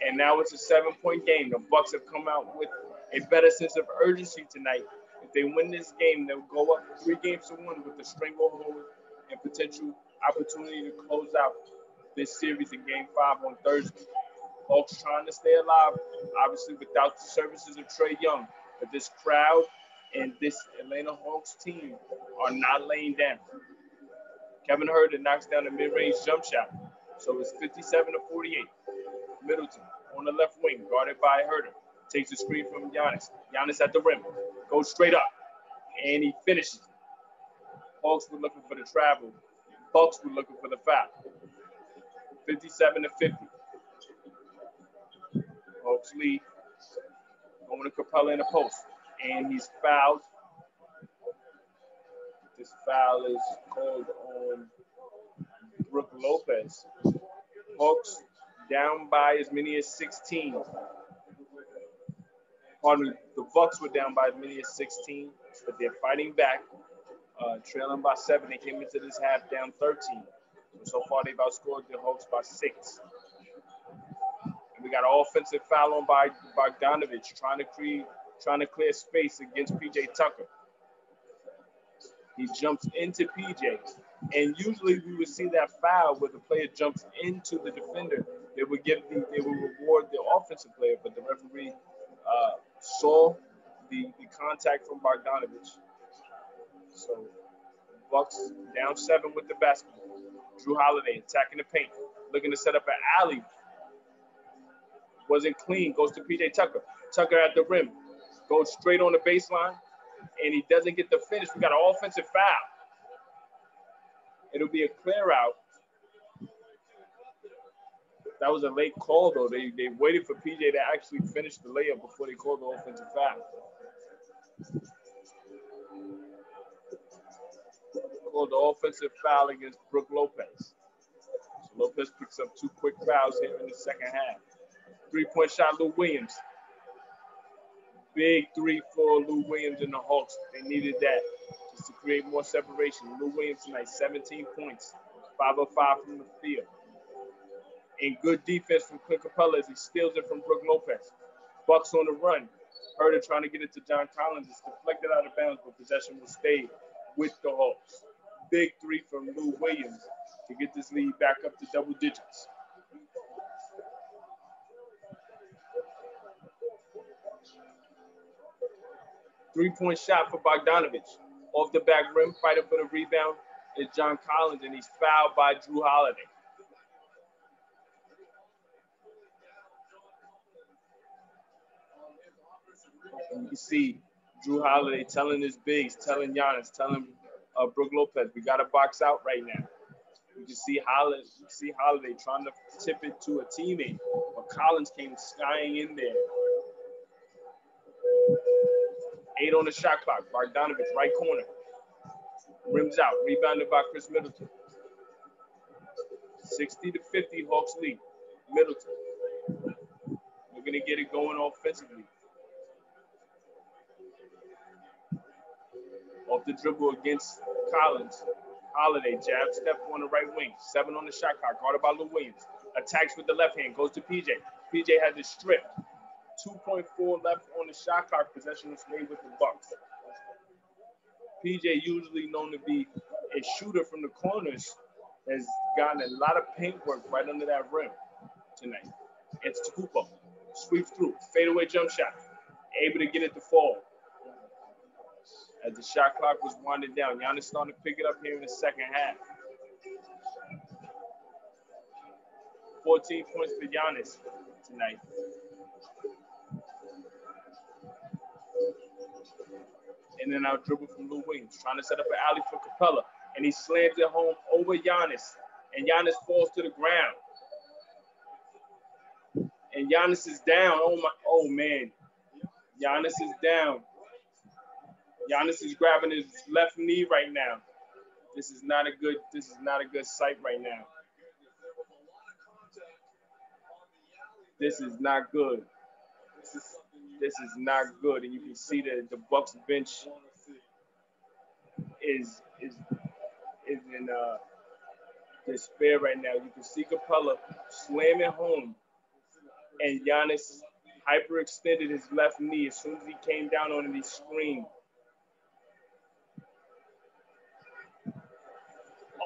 And now it's a seven point game. The Bucks have come out with a better sense of urgency tonight. If they win this game, they'll go up three games to one with a stranglehold and potential opportunity to close out this series in game five on Thursday. Hawks trying to stay alive, obviously without the services of Trae Young. But this crowd and this Atlanta Hawks team are not laying down. Kevin Huerter knocks down a mid-range jump shot. So it's 57 to 48. Middleton on the left wing, guarded by Huerter, Takes the screen from Giannis. Giannis at the rim. Goes straight up. And he finishes. Hawks were looking for the travel. Bucks were looking for the foul. 57 to 50. Hawks lead. Going to Capela in the post. And he's fouled. This foul is called on Brook Lopez. Hawks down by as many as 16. Pardon me, the Bucks were down by as many as 16, but they're fighting back, uh, trailing by seven. They came into this half down 13. So far, they've outscored the Hawks by six. And we got an offensive foul on by Bogdanovich, trying to create, trying to clear space against PJ Tucker. He jumps into PJ, and usually we would see that foul where the player jumps into the defender. They would give the, they would reward the offensive player, but the referee uh, saw the, the contact from Bogdanovich. So Bucks down seven with the basketball. Jrue Holiday attacking the paint, looking to set up an alley. Wasn't clean, goes to PJ Tucker. Tucker at the rim, goes straight on the baseline, and he doesn't get the finish. We got an offensive foul. It'll be a clear out. That was a late call though. They they waited for PJ to actually finish the layup before they called the offensive foul. Called the offensive foul against Brook Lopez. So Lopez picks up two quick fouls here in the second half. Three-point shot, Lou Williams. Big three for Lou Williams and the Hawks. They needed that just to create more separation. Lou Williams tonight, 17 points, 5 of 5 from the field. And good defense from Clint Capela as he steals it from Brook Lopez. Bucks on the run. Huerter trying to get it to John Collins. It's deflected out of bounds, but possession will stay with the Hawks. Big three from Lou Williams to get this lead back up to double digits. Three-point shot for Bogdanovich. Off the back rim, fighting for the rebound is John Collins, and he's fouled by Jrue Holiday. And you see Jrue Holiday telling his bigs, telling Giannis, telling uh, Brook Lopez, we got to box out right now. You can see Holiday, you see Holiday trying to tip it to a teammate, but Collins came skying in there Eight on the shot clock. Bogdanovich, right corner. Rims out. Rebounded by Khris Middleton. 60 to 50, Hawks lead. Middleton. We're going to get it going offensively. Off the dribble against Collins. Holiday jab step on the right wing. Seven on the shot clock. Guarded by Lou Williams. Attacks with the left hand. Goes to PJ. PJ has it stripped. 2.4 left on the shot clock. Possession is made with the Bucks. PJ, usually known to be a shooter from the corners, has gotten a lot of paint work right under that rim tonight. It's Tacuppo. Sweeps through. Fadeaway jump shot. Able to get it to fall. As the shot clock was winding down, Giannis starting to pick it up here in the second half. 14 points for Giannis tonight. and out dribble from Lou Williams, trying to set up an alley for Capela. and he slams it home over Giannis, and Giannis falls to the ground. And Giannis is down. Oh my, oh man, Giannis is down. Giannis is grabbing his left knee right now. This is not a good. This is not a good sight right now. This is not good. This is not good, and you can see that the Bucks bench is is is in uh, despair right now. You can see Capela slamming home, and Giannis hyperextended his left knee as soon as he came down on it. He screamed.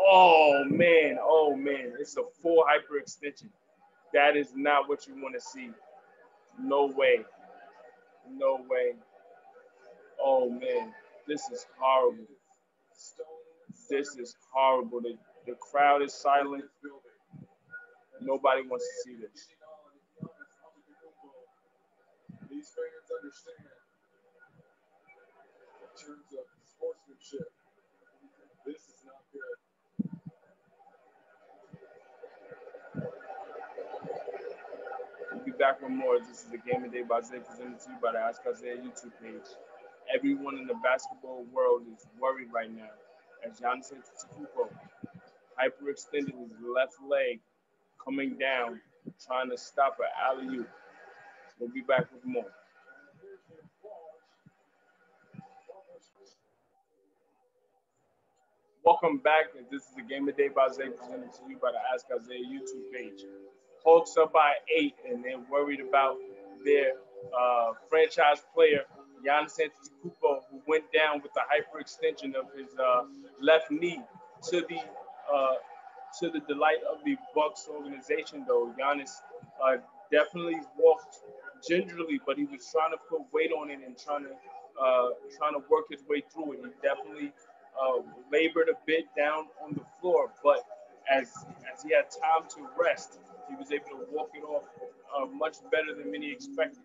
Oh man, oh man, it's a full hyperextension. That is not what you want to see. No way. No way. Oh man, this is horrible. This is horrible. The, the crowd is silent. Nobody wants to see this. These fans understand in terms of sportsmanship, this is not good. We'll be back with more. This is the Game of Day by Zay presented to you by the Ask Isaiah YouTube page. Everyone in the basketball world is worried right now as Giannis Antetokounmpo hyperextended his left leg coming down, trying to stop an alley oop. We'll be back with more. Welcome back. This is the Game of Day by Zay presented to you by the Ask Isaiah YouTube page. Hawks up by eight, and they're worried about their uh, franchise player Giannis Antetokounmpo, who went down with the hyperextension of his uh, left knee to the uh, to the delight of the Bucks organization. Though Giannis uh, definitely walked gingerly, but he was trying to put weight on it and trying to uh, trying to work his way through it. He definitely uh, labored a bit down on the floor, but as as he had time to rest, he was able to walk it off uh, much better than many expected.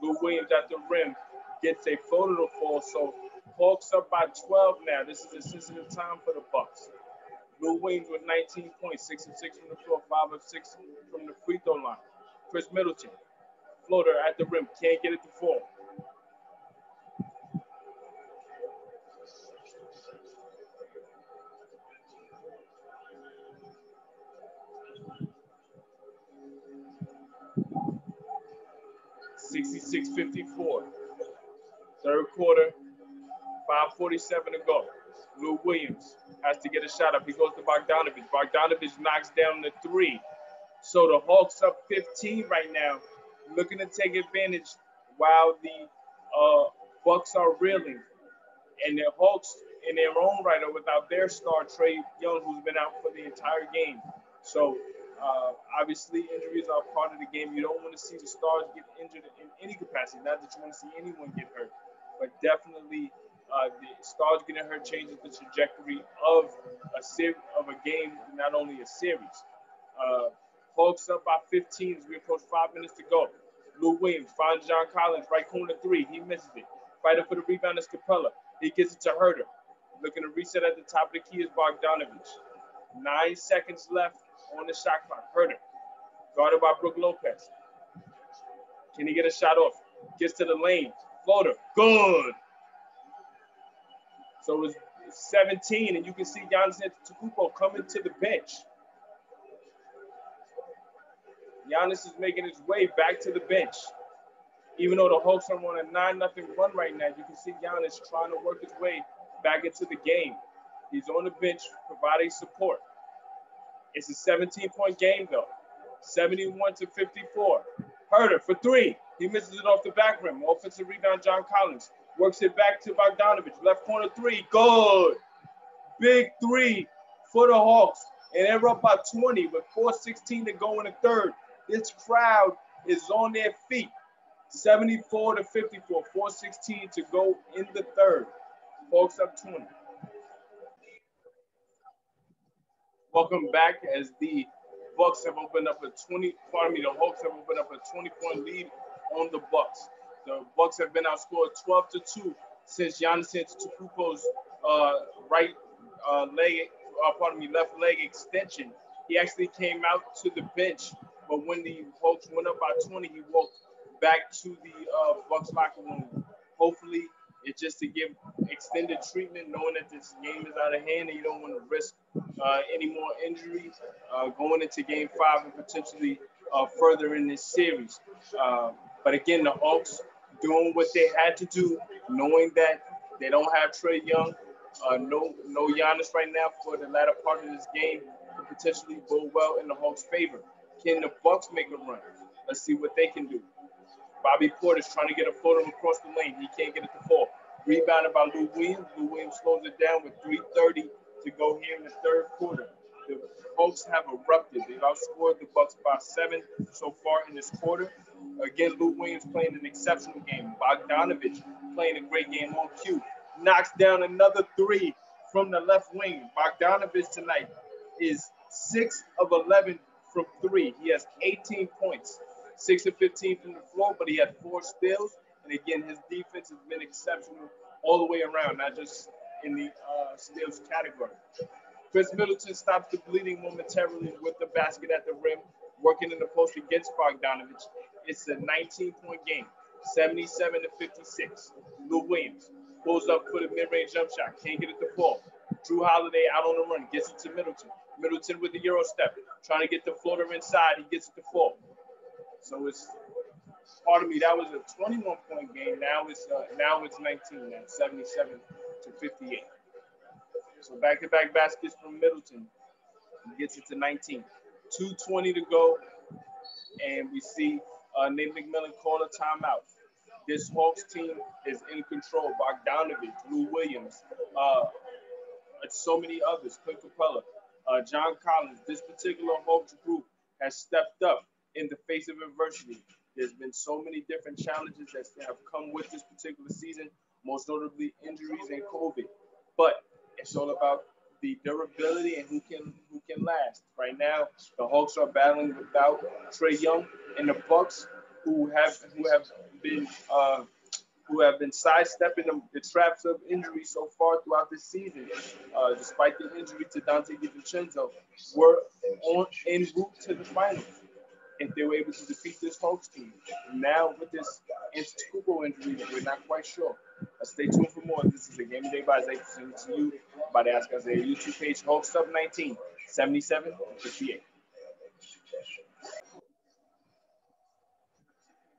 Lou Williams at the rim gets a photo to fall. So Hawks up by 12 now. This is a sensitive time for the Bucks. Lou Williams with 19 points, 6 and 6 from the floor, 5 of 6 from the free throw line. Khris Middleton, floater at the rim, can't get it to fall. 66-54. Third quarter, 547 to go. Lou Williams has to get a shot up. He goes to Bogdanovich. Bogdanovich knocks down the three. So the Hawks up 15 right now, looking to take advantage while the uh, Bucks are reeling. And the Hawks, in their own right, are without their star Trae Young, who's been out for the entire game. So uh, obviously, injuries are part of the game. You don't want to see the stars get injured in any capacity. Not that you want to see anyone get hurt, but definitely uh, the stars getting hurt changes the trajectory of a series of a game, not only a series. Uh, up by 15 as we approach five minutes to go. Lou Williams finds John Collins, right corner three. He misses it. Fighting for the rebound is Capela. He gets it to Huerter. Looking to reset at the top of the key is Bogdanovich. Nine seconds left on the shot clock. Huerter. Guarded by Brook Lopez. Can he get a shot off? Gets to the lane. Floater. Good. So it's 17, and you can see Giannis Antetokounmpo coming to the bench. Giannis is making his way back to the bench. Even though the Hawks are on a 9 0 run right now, you can see Giannis trying to work his way back into the game. He's on the bench providing support. It's a 17 point game, though. 71 to 54. Huerter for three. He misses it off the back rim. Offensive rebound, John Collins. Works it back to Bogdanovich. Left corner three. Good. Big three for the Hawks. And they're up by 20 with 4.16 to go in the third. This crowd is on their feet. 74 to 54. 4.16 to go in the third. Hawks up 20. Welcome back as the Bucks have opened up a 20, pardon me, the Hawks have opened up a 20 point lead on the Bucks. The Bucks have been outscored 12 to 2 since Giannis Antetokounmpo's uh, right uh, leg, uh, pardon me, left leg extension. He actually came out to the bench, but when the Hawks went up by 20, he walked back to the uh, Bucks locker room. Hopefully, it's just to give extended treatment, knowing that this game is out of hand and you don't want to risk uh, any more injuries uh, going into game five and potentially uh, further in this series. Uh, but again, the Hawks doing what they had to do, knowing that they don't have Trae Young, uh, no no Giannis right now for the latter part of this game could potentially go well in the Hawks' favor. Can the Bucks make a run? Let's see what they can do. Bobby Portis trying to get a floater across the lane. He can't get it to fall. Rebounded by Lou Williams. Lou Williams slows it down with 3.30 to go here in the third quarter. The Hawks have erupted. They've outscored the Bucks by seven so far in this quarter. Again, Lou Williams playing an exceptional game. Bogdanovich playing a great game on cue. Knocks down another three from the left wing. Bogdanovich tonight is six of 11 from three. He has 18 points, six of 15 from the floor, but he had four steals. And again, his defense has been exceptional all the way around, not just in the uh, steals category. Khris Middleton stops the bleeding momentarily with the basket at the rim, working in the post against Bogdanovich. It's a 19-point game, 77 to 56. Lou Williams pulls up for the mid-range jump shot, can't get it to fall. Jrue Holiday out on the run, gets it to Middleton. Middleton with the Euro step, trying to get the floater inside. He gets it to fall. So it's part of me. That was a 21 point game. Now it's uh, now it's 19 now, 77 to 58. So back to back baskets from Middleton. He gets it to 19. 220 to go, and we see uh, Nate McMillan call a timeout. This Hawks team is in control. Bogdanovich, Lou Williams, uh, so many others, Clint Capela, uh, John Collins. This particular Hawks group has stepped up in the face of adversity. There's been so many different challenges that have come with this particular season, most notably injuries and COVID. But it's all about the durability and who can who can last. Right now, the Hawks are battling without Trae Young and the Bucks, who have who have been uh, who have been sidestepping the, the, traps of injury so far throughout this season. Uh, despite the injury to Donte DiVincenzo, were on en route to the finals if they were able to defeat this Hawks team. Now with this Antetokounmpo injury, we're not quite sure. Uh, stay tuned for more. This is the Game of Day by Zay presented to you by the Ask Isaiah YouTube page, Hawks Sub 19, 77 58.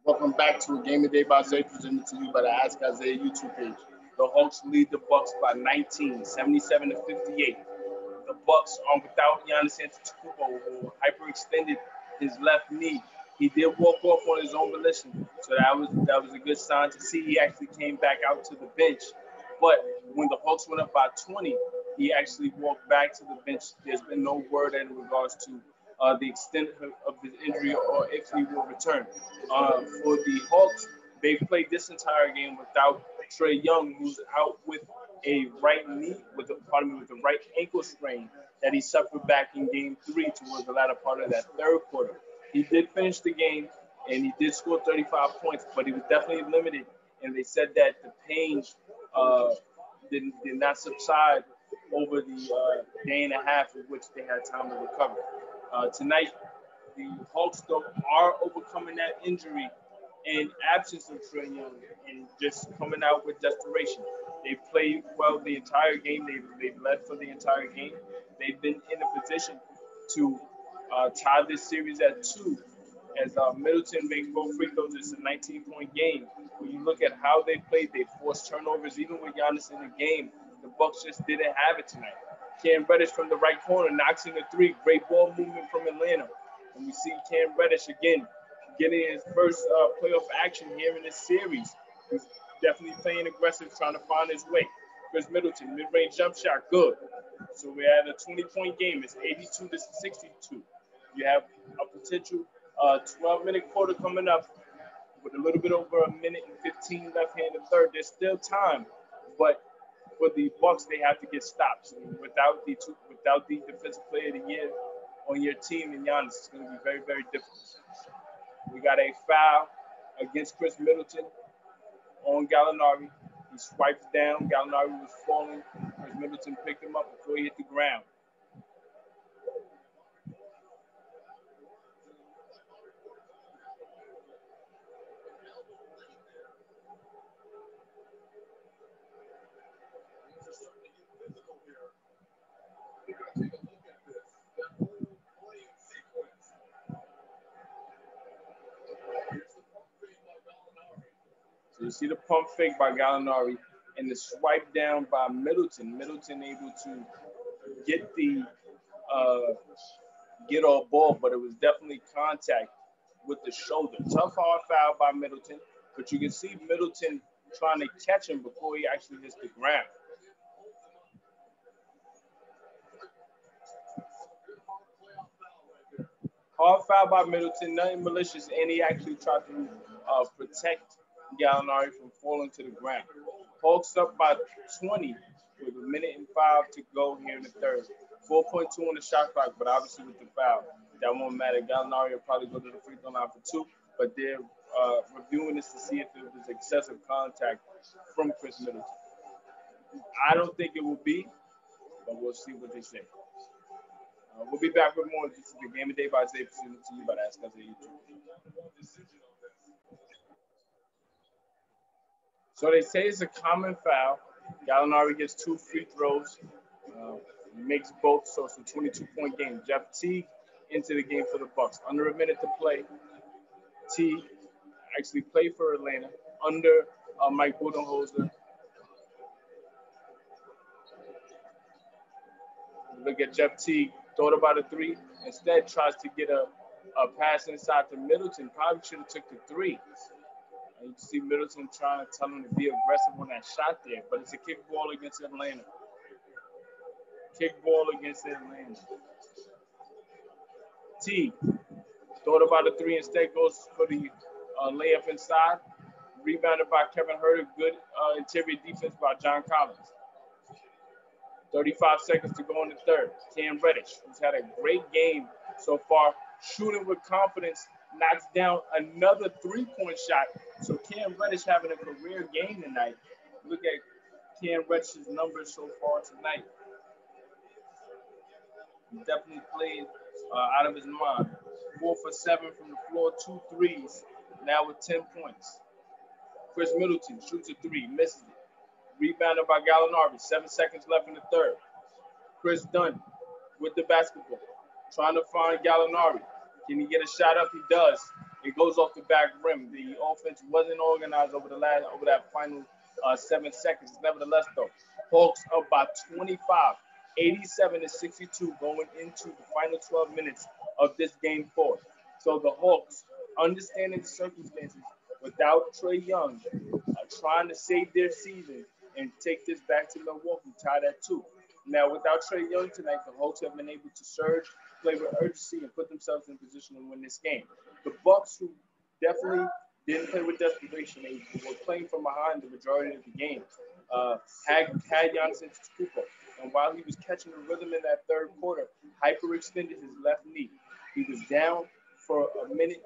Welcome back to a Game of Day by Zay presented to you by the Ask Isaiah YouTube page. The Hawks lead the Bucks by 19, 77 to 58. The Bucks are without Giannis Antetokounmpo, who hyperextended his left knee. He did walk off on his own volition, so that was that was a good sign to see. He actually came back out to the bench, but when the Hawks went up by 20, he actually walked back to the bench. There's been no word in regards to uh, the extent of his injury or if he will return. Uh, for the Hawks, they played this entire game without Trae Young, who's out with a right knee, with a, pardon me, with a right ankle sprain that he suffered back in game three towards the latter part of that third quarter. He did finish the game and he did score 35 points, but he was definitely limited. And they said that the pain uh, did, did not subside over the uh, day and a half in which they had time to recover. Uh, tonight, the Hawks though are overcoming that injury and absence of Trae Young and just coming out with desperation. They played well the entire game. They've, they've led for the entire game. They've been in a position to uh, tie this series at two. As uh, Middleton makes both free throws, it's a 19 point game. When you look at how they played, they forced turnovers. Even with Giannis in the game, the Bucks just didn't have it tonight. Cam Reddish from the right corner knocks in the three. Great ball movement from Atlanta. And we see Cam Reddish again getting his first uh, playoff action here in this series. He's definitely playing aggressive, trying to find his way. Khris Middleton, mid-range jump shot, good. So we had a 20-point game. It's 82 to 62. You have a potential 12-minute uh, quarter coming up with a little bit over a minute and 15 left here in third. There's still time, but for the Bucks, they have to get stops. And without the two, without the defensive player of the year on your team and Giannis, it's going to be very, very difficult. We got a foul against Khris Middleton on Gallinari. He swiped down. Gallinari was falling. Khris Middleton picked him up before he hit the ground. You see the pump fake by Gallinari and the swipe down by Middleton. Middleton able to get the uh, get off ball, but it was definitely contact with the shoulder. Tough hard foul by Middleton, but you can see Middleton trying to catch him before he actually hits the ground. Hard foul by Middleton, nothing malicious, and he actually tried to uh, protect Gallinari from falling to the ground. Hawks up by 20 with a minute and five to go here in the third. 4.2 on the shot clock, but obviously with the foul, that won't matter. Gallinari will probably go to the free throw line for two, but they're uh, reviewing this to see if there was excessive contact from Khris Middleton. I don't think it will be, but we'll see what they say. Uh, we'll be back with more. This is the Game of Day by Zay presented to you by Ask Isaiah YouTube. So they say it's a common foul. Gallinari gets two free throws, uh, makes both, so it's a 22 point game. Jeff Teague into the game for the Bucks. Under a minute to play. Teague actually played for Atlanta under uh, Mike Budenholzer. Look at Jeff Teague, thought about a three. Instead, tries to get a, a pass inside to Middleton. Probably should have took the three. You see Middleton trying to tell him to be aggressive on that shot there, but it's a kick ball against Atlanta. Kick ball against Atlanta. T thought about a three, instead goes for the uh, layup inside. Rebounded by Kevin Huerter. Good uh, interior defense by John Collins. 35 seconds to go in the third. Cam Reddish, who's had a great game so far, shooting with confidence knocks down another three-point shot. So Cam Reddish having a career game tonight. Look at Cam Reddish's numbers so far tonight. He definitely played uh, out of his mind. Four for seven from the floor, two threes, now with 10 points. Khris Middleton shoots a three, misses it. Rebounded by Gallinari, seven seconds left in the third. Kris Dunn with the basketball, trying to find Gallinari. Can he get a shot up? He does. It goes off the back rim. The offense wasn't organized over the last over that final uh, seven seconds. Nevertheless, though, Hawks up by 25, 87 to 62, going into the final 12 minutes of this game four. So the Hawks, understanding the circumstances, without Trae Young, are trying to save their season and take this back to Milwaukee, tie that two. Now, without Trae Young tonight, the Hawks have been able to surge play with urgency and put themselves in position to win this game. The Bucks, who definitely didn't play with desperation, they were playing from behind the majority of the game. Uh, had had Giannis Antetokounmpo, and while he was catching the rhythm in that third quarter, hyperextended his left knee. He was down for a minute,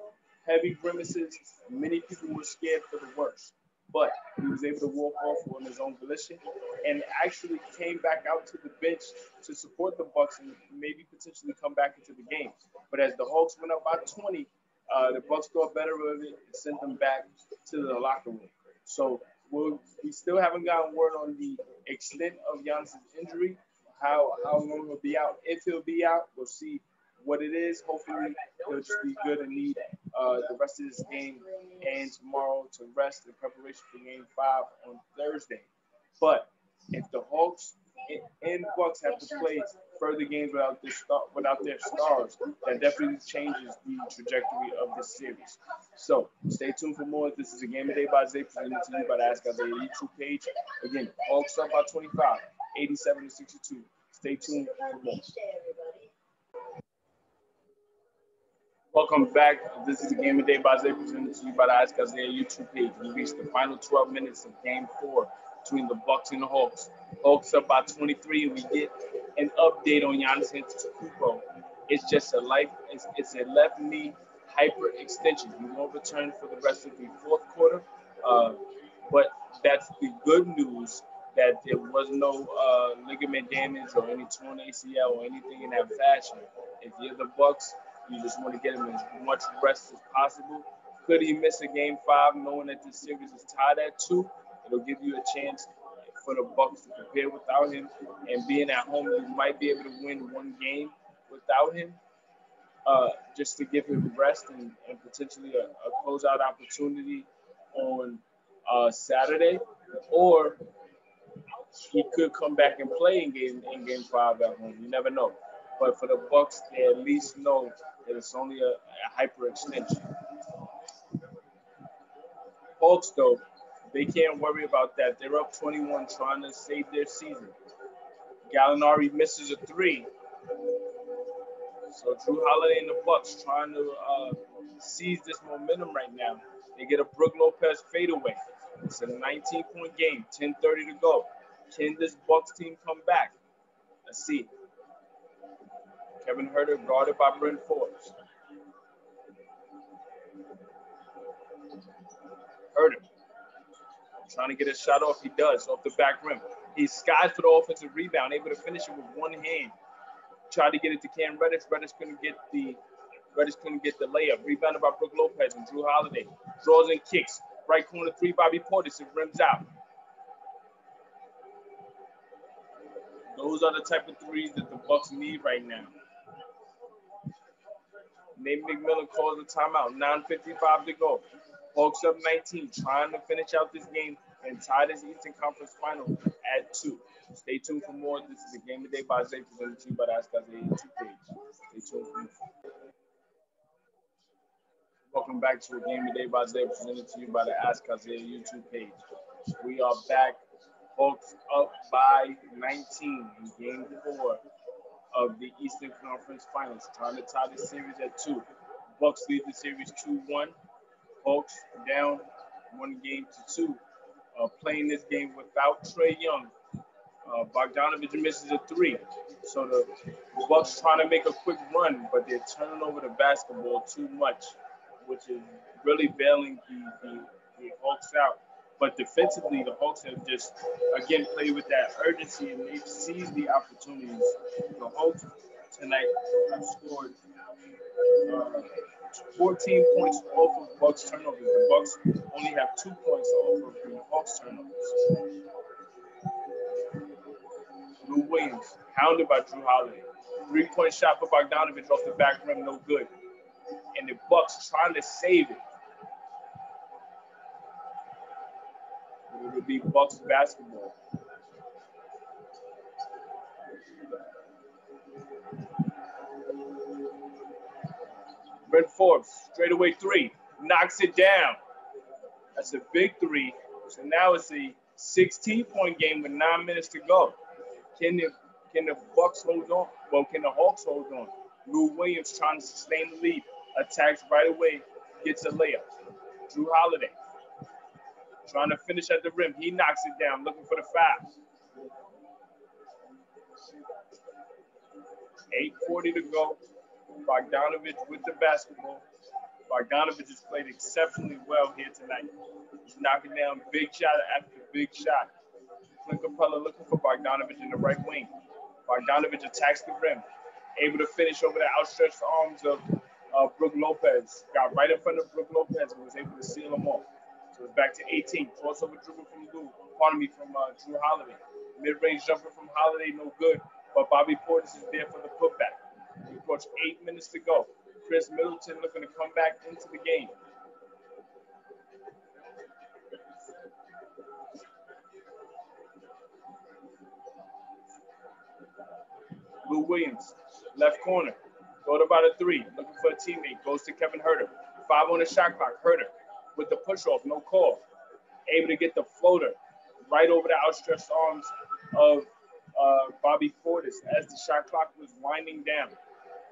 heavy grimaces. Many people were scared for the worst but he was able to walk off on his own volition and actually came back out to the bench to support the Bucks and maybe potentially come back into the game. But as the Hawks went up by 20, uh, the Bucks thought better of it and sent them back to the locker room. So we'll, we still haven't gotten word on the extent of Giannis' injury, how how long he'll be out. If he'll be out, we'll see what it is. Hopefully, he'll just be good and need uh, the rest of this game and tomorrow to rest in preparation for Game Five on Thursday. But if the Hawks and Bucks have to play further games without their star, without their stars, that definitely changes the trajectory of this series. So stay tuned for more. This is a game of day by Zay presented to you by the Ask Isaiah YouTube page. Again, Hawks up by 25, 87 to 62. Stay tuned for more. Welcome back. This is the Game of Day by Zay presented to you by the Ask Isaiah YouTube page. We reached the final 12 minutes of Game 4 between the Bucks and the Hawks. Hawks up by 23. We get an update on Giannis Antetokounmpo. It's just a life. It's, it's a left knee hyper extension. He won't return for the rest of the fourth quarter. Uh, but that's the good news that there was no uh, ligament damage or any torn ACL or anything in that fashion. If you're the Bucks, you just want to get him as much rest as possible. Could he miss a game five, knowing that this series is tied at two? It'll give you a chance for the Bucks to prepare without him. And being at home, you might be able to win one game without him, uh, just to give him rest and, and potentially a, a closeout opportunity on uh, Saturday, or he could come back and play in game in game five at home. You never know. But for the Bucks, they at least know it's only a, a hyper extension. Hawks, though, they can't worry about that. They're up 21, trying to save their season. Gallinari misses a three. So Jrue Holiday and the Bucks trying to uh, seize this momentum right now. They get a Brook Lopez fadeaway. It's a 19-point game, 10:30 to go. Can this Bucks team come back? Let's see. Kevin Huerter guarded by Bryn Forbes. Huerter trying to get a shot off. He does off the back rim. He skies for the offensive rebound, able to finish it with one hand. Tried to get it to Cam Reddish. Reddish couldn't get the Reddish couldn't get the layup. Rebounded by Brook Lopez and Jrue Holiday. Draws and kicks. Right corner three, Bobby Portis. It rims out. Those are the type of threes that the Bucks need right now. Nate McMillan calls a timeout. 9.55 to go. Hawks up 19, trying to finish out this game and tie this Eastern Conference final at two. Stay tuned for more. This is a game of day by Zay presented to you by the Ask YouTube page. Stay tuned for more. Welcome back to a game of day by Zay presented to you by the Ask Isaiah YouTube page. We are back. Hawks up by 19 in game four of the Eastern Conference Finals, trying to tie the series at two. Bucks lead the series 2-1. Hawks down one game to two uh, playing this game without Trae Young. Uh, Bogdanovic misses a three. So the Bucks trying to make a quick run, but they're turning over the basketball too much, which is really bailing the, the, the Hawks out. But defensively, the Hawks have just, again, played with that urgency and they've seized the opportunities. The Hawks tonight have scored uh, 14 points off of Bucks turnovers. The Bucks only have two points off of the Hawks turnovers. Lou Williams, hounded by Jrue Holiday. Three-point shot for Bogdanovic off the back rim, no good. And the Bucks trying to save it. It would be Bucks basketball. Bryn Forbes, straightaway three, knocks it down. That's a big three. So now it's a 16 point game with nine minutes to go. Can the can the Bucks hold on? Well, can the Hawks hold on? Lou Williams trying to sustain the lead, attacks right away, gets a layup. Jrue Holiday trying to finish at the rim. He knocks it down, looking for the foul. 8.40 to go. Bogdanovic with the basketball. Bogdanovic has played exceptionally well here tonight. He's knocking down big shot after big shot. Clint Capela looking for Bogdanovic in the right wing. Bogdanovic attacks the rim, able to finish over the outstretched arms of uh, Brook Lopez. Got right in front of Brook Lopez and was able to seal him off. It's back to 18. Crossover dribble from Lou. Pardon me, from uh, Jrue Holiday. Mid-range jumper from Holiday, no good. But Bobby Portis is there for the putback. We approach eight minutes to go. Khris Middleton looking to come back into the game. Lou Williams, left corner. Go to about a three, looking for a teammate. Goes to Kevin Huerter. Five on the shot clock. Huerter with the push off, no call. Able to get the floater right over the outstretched arms of uh, Bobby Portis as the shot clock was winding down.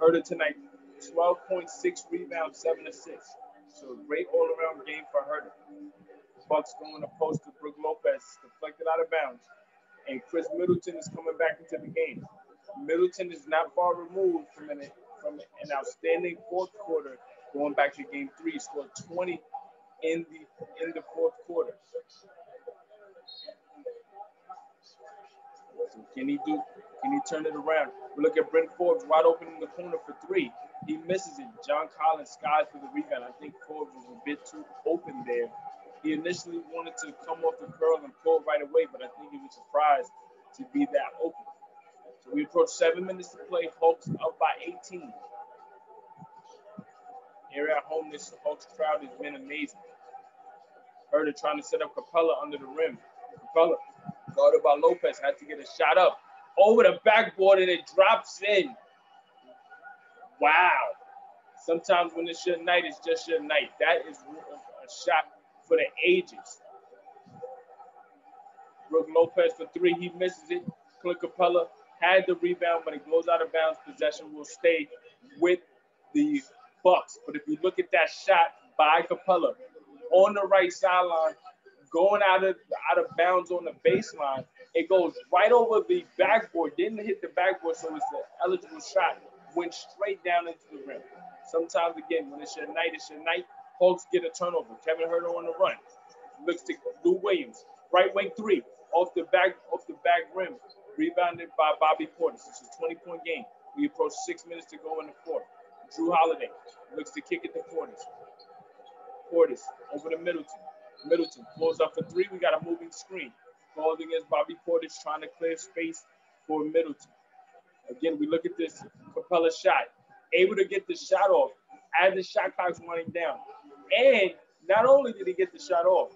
Huerter tonight, 12.6 rebounds, 7 assists. So a great all-around game for Huerter. Bucks going to post to Brook Lopez, deflected out of bounds. And Khris Middleton is coming back into the game. Middleton is not far removed from an, from an outstanding fourth quarter going back to game three. Scored 20 in the in the fourth quarter. So can he do? Can he turn it around? We look at Bryn Forbes wide open in the corner for three. He misses it. John Collins skies for the rebound. I think Forbes was a bit too open there. He initially wanted to come off the curl and pull right away, but I think he was surprised to be that open. So we approach seven minutes to play. Hawks up by 18. Here at home, this Hawks crowd has been amazing. Huerter trying to set up Capela under the rim. Capela, guarded by Lopez, had to get a shot up over the backboard and it drops in. Wow. Sometimes when it's your night, it's just your night. That is a shot for the ages. Brook Lopez for three, he misses it. Clint Capela had the rebound, but it goes out of bounds. Possession will stay with the Bucks. But if you look at that shot by Capela on the right sideline, going out of out of bounds on the baseline, it goes right over the backboard. Didn't hit the backboard, so it's an eligible shot. Went straight down into the rim. Sometimes again, when it's your night, it's your night. Hawks get a turnover. Kevin Huerter on the run. Looks to Lou Williams. Right wing three. Off the back, off the back rim. Rebounded by Bobby Portis. It's a 20-point game. We approach six minutes to go in the fourth. Jrue Holiday looks to kick it to Portis. Portis over to Middleton. Middleton pulls up for three. We got a moving screen. Called against Bobby Portis trying to clear space for Middleton. Again, we look at this Capela shot. Able to get the shot off as the shot clock's running down. And not only did he get the shot off,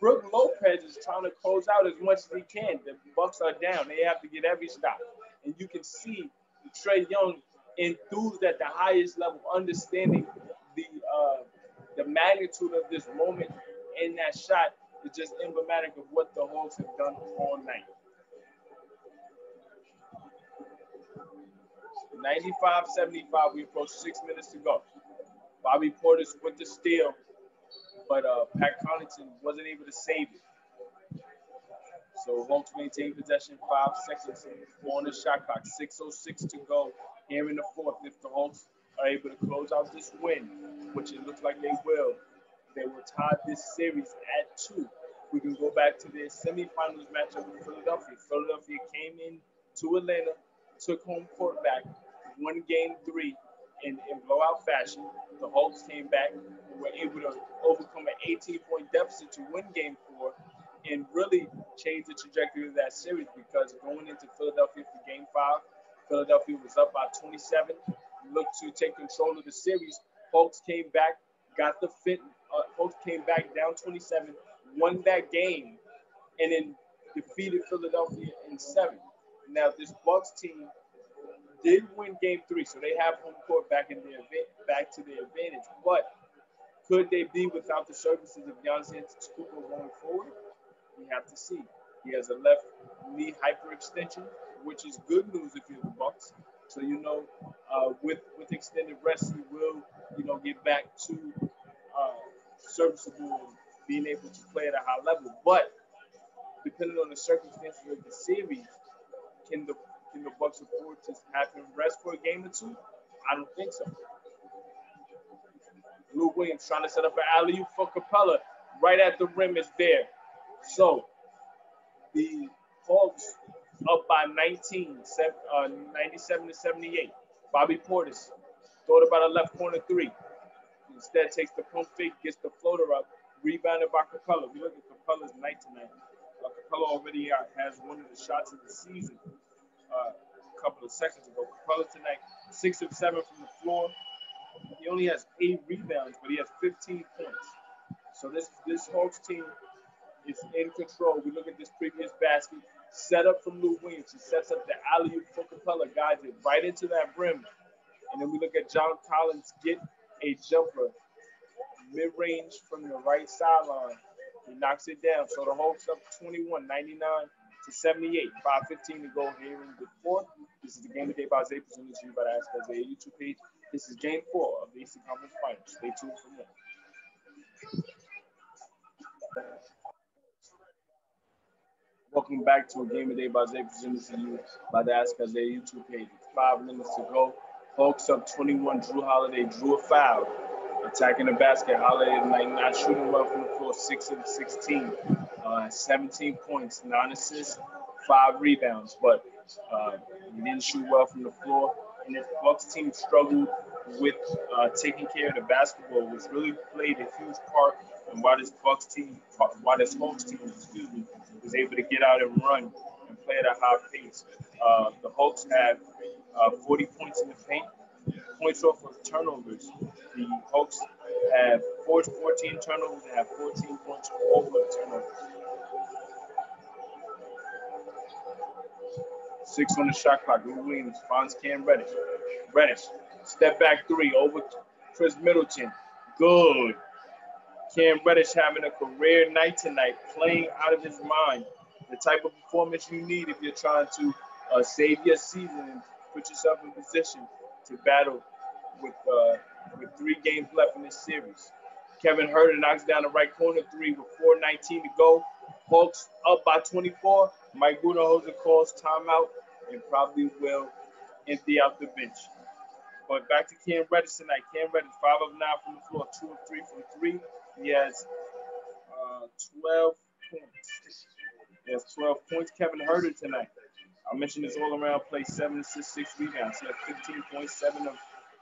Brook Lopez is trying to close out as much as he can. The Bucks are down. They have to get every stop. And you can see Trae Young enthused at the highest level, understanding the uh, the magnitude of this moment in that shot is just emblematic of what the Hawks have done all night. 95-75, we approach six minutes to go. Bobby Portis with the steal, but uh, Pat Connaughton wasn't able to save it. So Hawks maintain possession, five seconds, on the shot clock, 6.06 to go here in the fourth. If the Hawks are able to close out this win, which it looks like they will, they will tie this series at two. We can go back to their semifinals matchup with Philadelphia. Philadelphia came in to Atlanta, took home court back, won game three in, in blowout fashion. The Hawks came back and were able to overcome an 18 point deficit to win game four and really change the trajectory of that series because going into Philadelphia for game five, Philadelphia was up by 27, looked to take control of the series. Hawks came back, got the fit. Uh, came back down 27, won that game, and then defeated Philadelphia in seven. Now this Bucks team did win Game Three, so they have home court back in their back to their advantage. But could they be without the services of Giannis Antetokounmpo going forward? We have to see. He has a left knee hyperextension, which is good news if you're the Bucks. So you know, uh, with with extended rest, he will you know get back to uh, serviceable being able to play at a high level. But depending on the circumstances of the series, can the can the Bucks afford to have him rest for a game or two? I don't think so. Lou Williams trying to set up an alley oop for Capela Right at the rim is there. So the Hawks up by 19, uh, 97 to 78. Bobby Portis thought about a left corner three. Instead, takes the pump fake, gets the floater up, rebounded by Capela. We look at Capela's night tonight. Uh, Capela already has one of the shots of the season uh, a couple of seconds ago. Capela tonight, six of seven from the floor. He only has eight rebounds, but he has 15 points. So this this Hawks team is in control. We look at this previous basket, set up from Lou Williams. He sets up the alley for Capela, guides it right into that rim. And then we look at John Collins get a jumper mid-range from the right sideline. He knocks it down. So the Hawks up 21, 99 to 78. 5.15 to go here in the fourth. This is the game of day by Zay presented to you by the Ask Isaiah YouTube page. This is game four of the Eastern Conference Finals. Stay tuned for more. Welcome back to a game of day by Zay presented to you by the Ask Isaiah YouTube page. Five minutes to go. Hawks up 21. Jrue Holiday drew a foul. Attacking the basket. Holiday tonight not shooting well from the floor. 6 of 16. Uh, 17 points, 9 assists, 5 rebounds. But uh, he didn't shoot well from the floor. And the Bucks team struggled with uh, taking care of the basketball, which really played a huge part in why this Bucks team, why this Hawks team, excuse me, was able to get out and run and play at a high pace. Uh, the Hawks had uh, 40 points in the paint, points off of turnovers. The Hawks have forced 14 turnovers and have 14 points over turnovers. Six on the shot clock. Lou Williams finds Cam Reddish. Reddish, step back three over Khris Middleton. Good. Cam Reddish having a career night tonight, playing out of his mind. The type of performance you need if you're trying to uh, save your season and put yourself in position to battle with uh, with three games left in this series. Kevin Huerter knocks down the right corner three with 4.19 to go. Hawks up by 24. Mike Budenholzer calls timeout and probably will empty out the bench. But back to Cam Reddish tonight. Cam Reddish, 5 of 9 from the floor, 2 of 3 from 3. He has uh, 12 points. He has 12 points. Kevin Huerter tonight. I mentioned this all around play, 7 assists, 6 rebounds. He had 15.7 of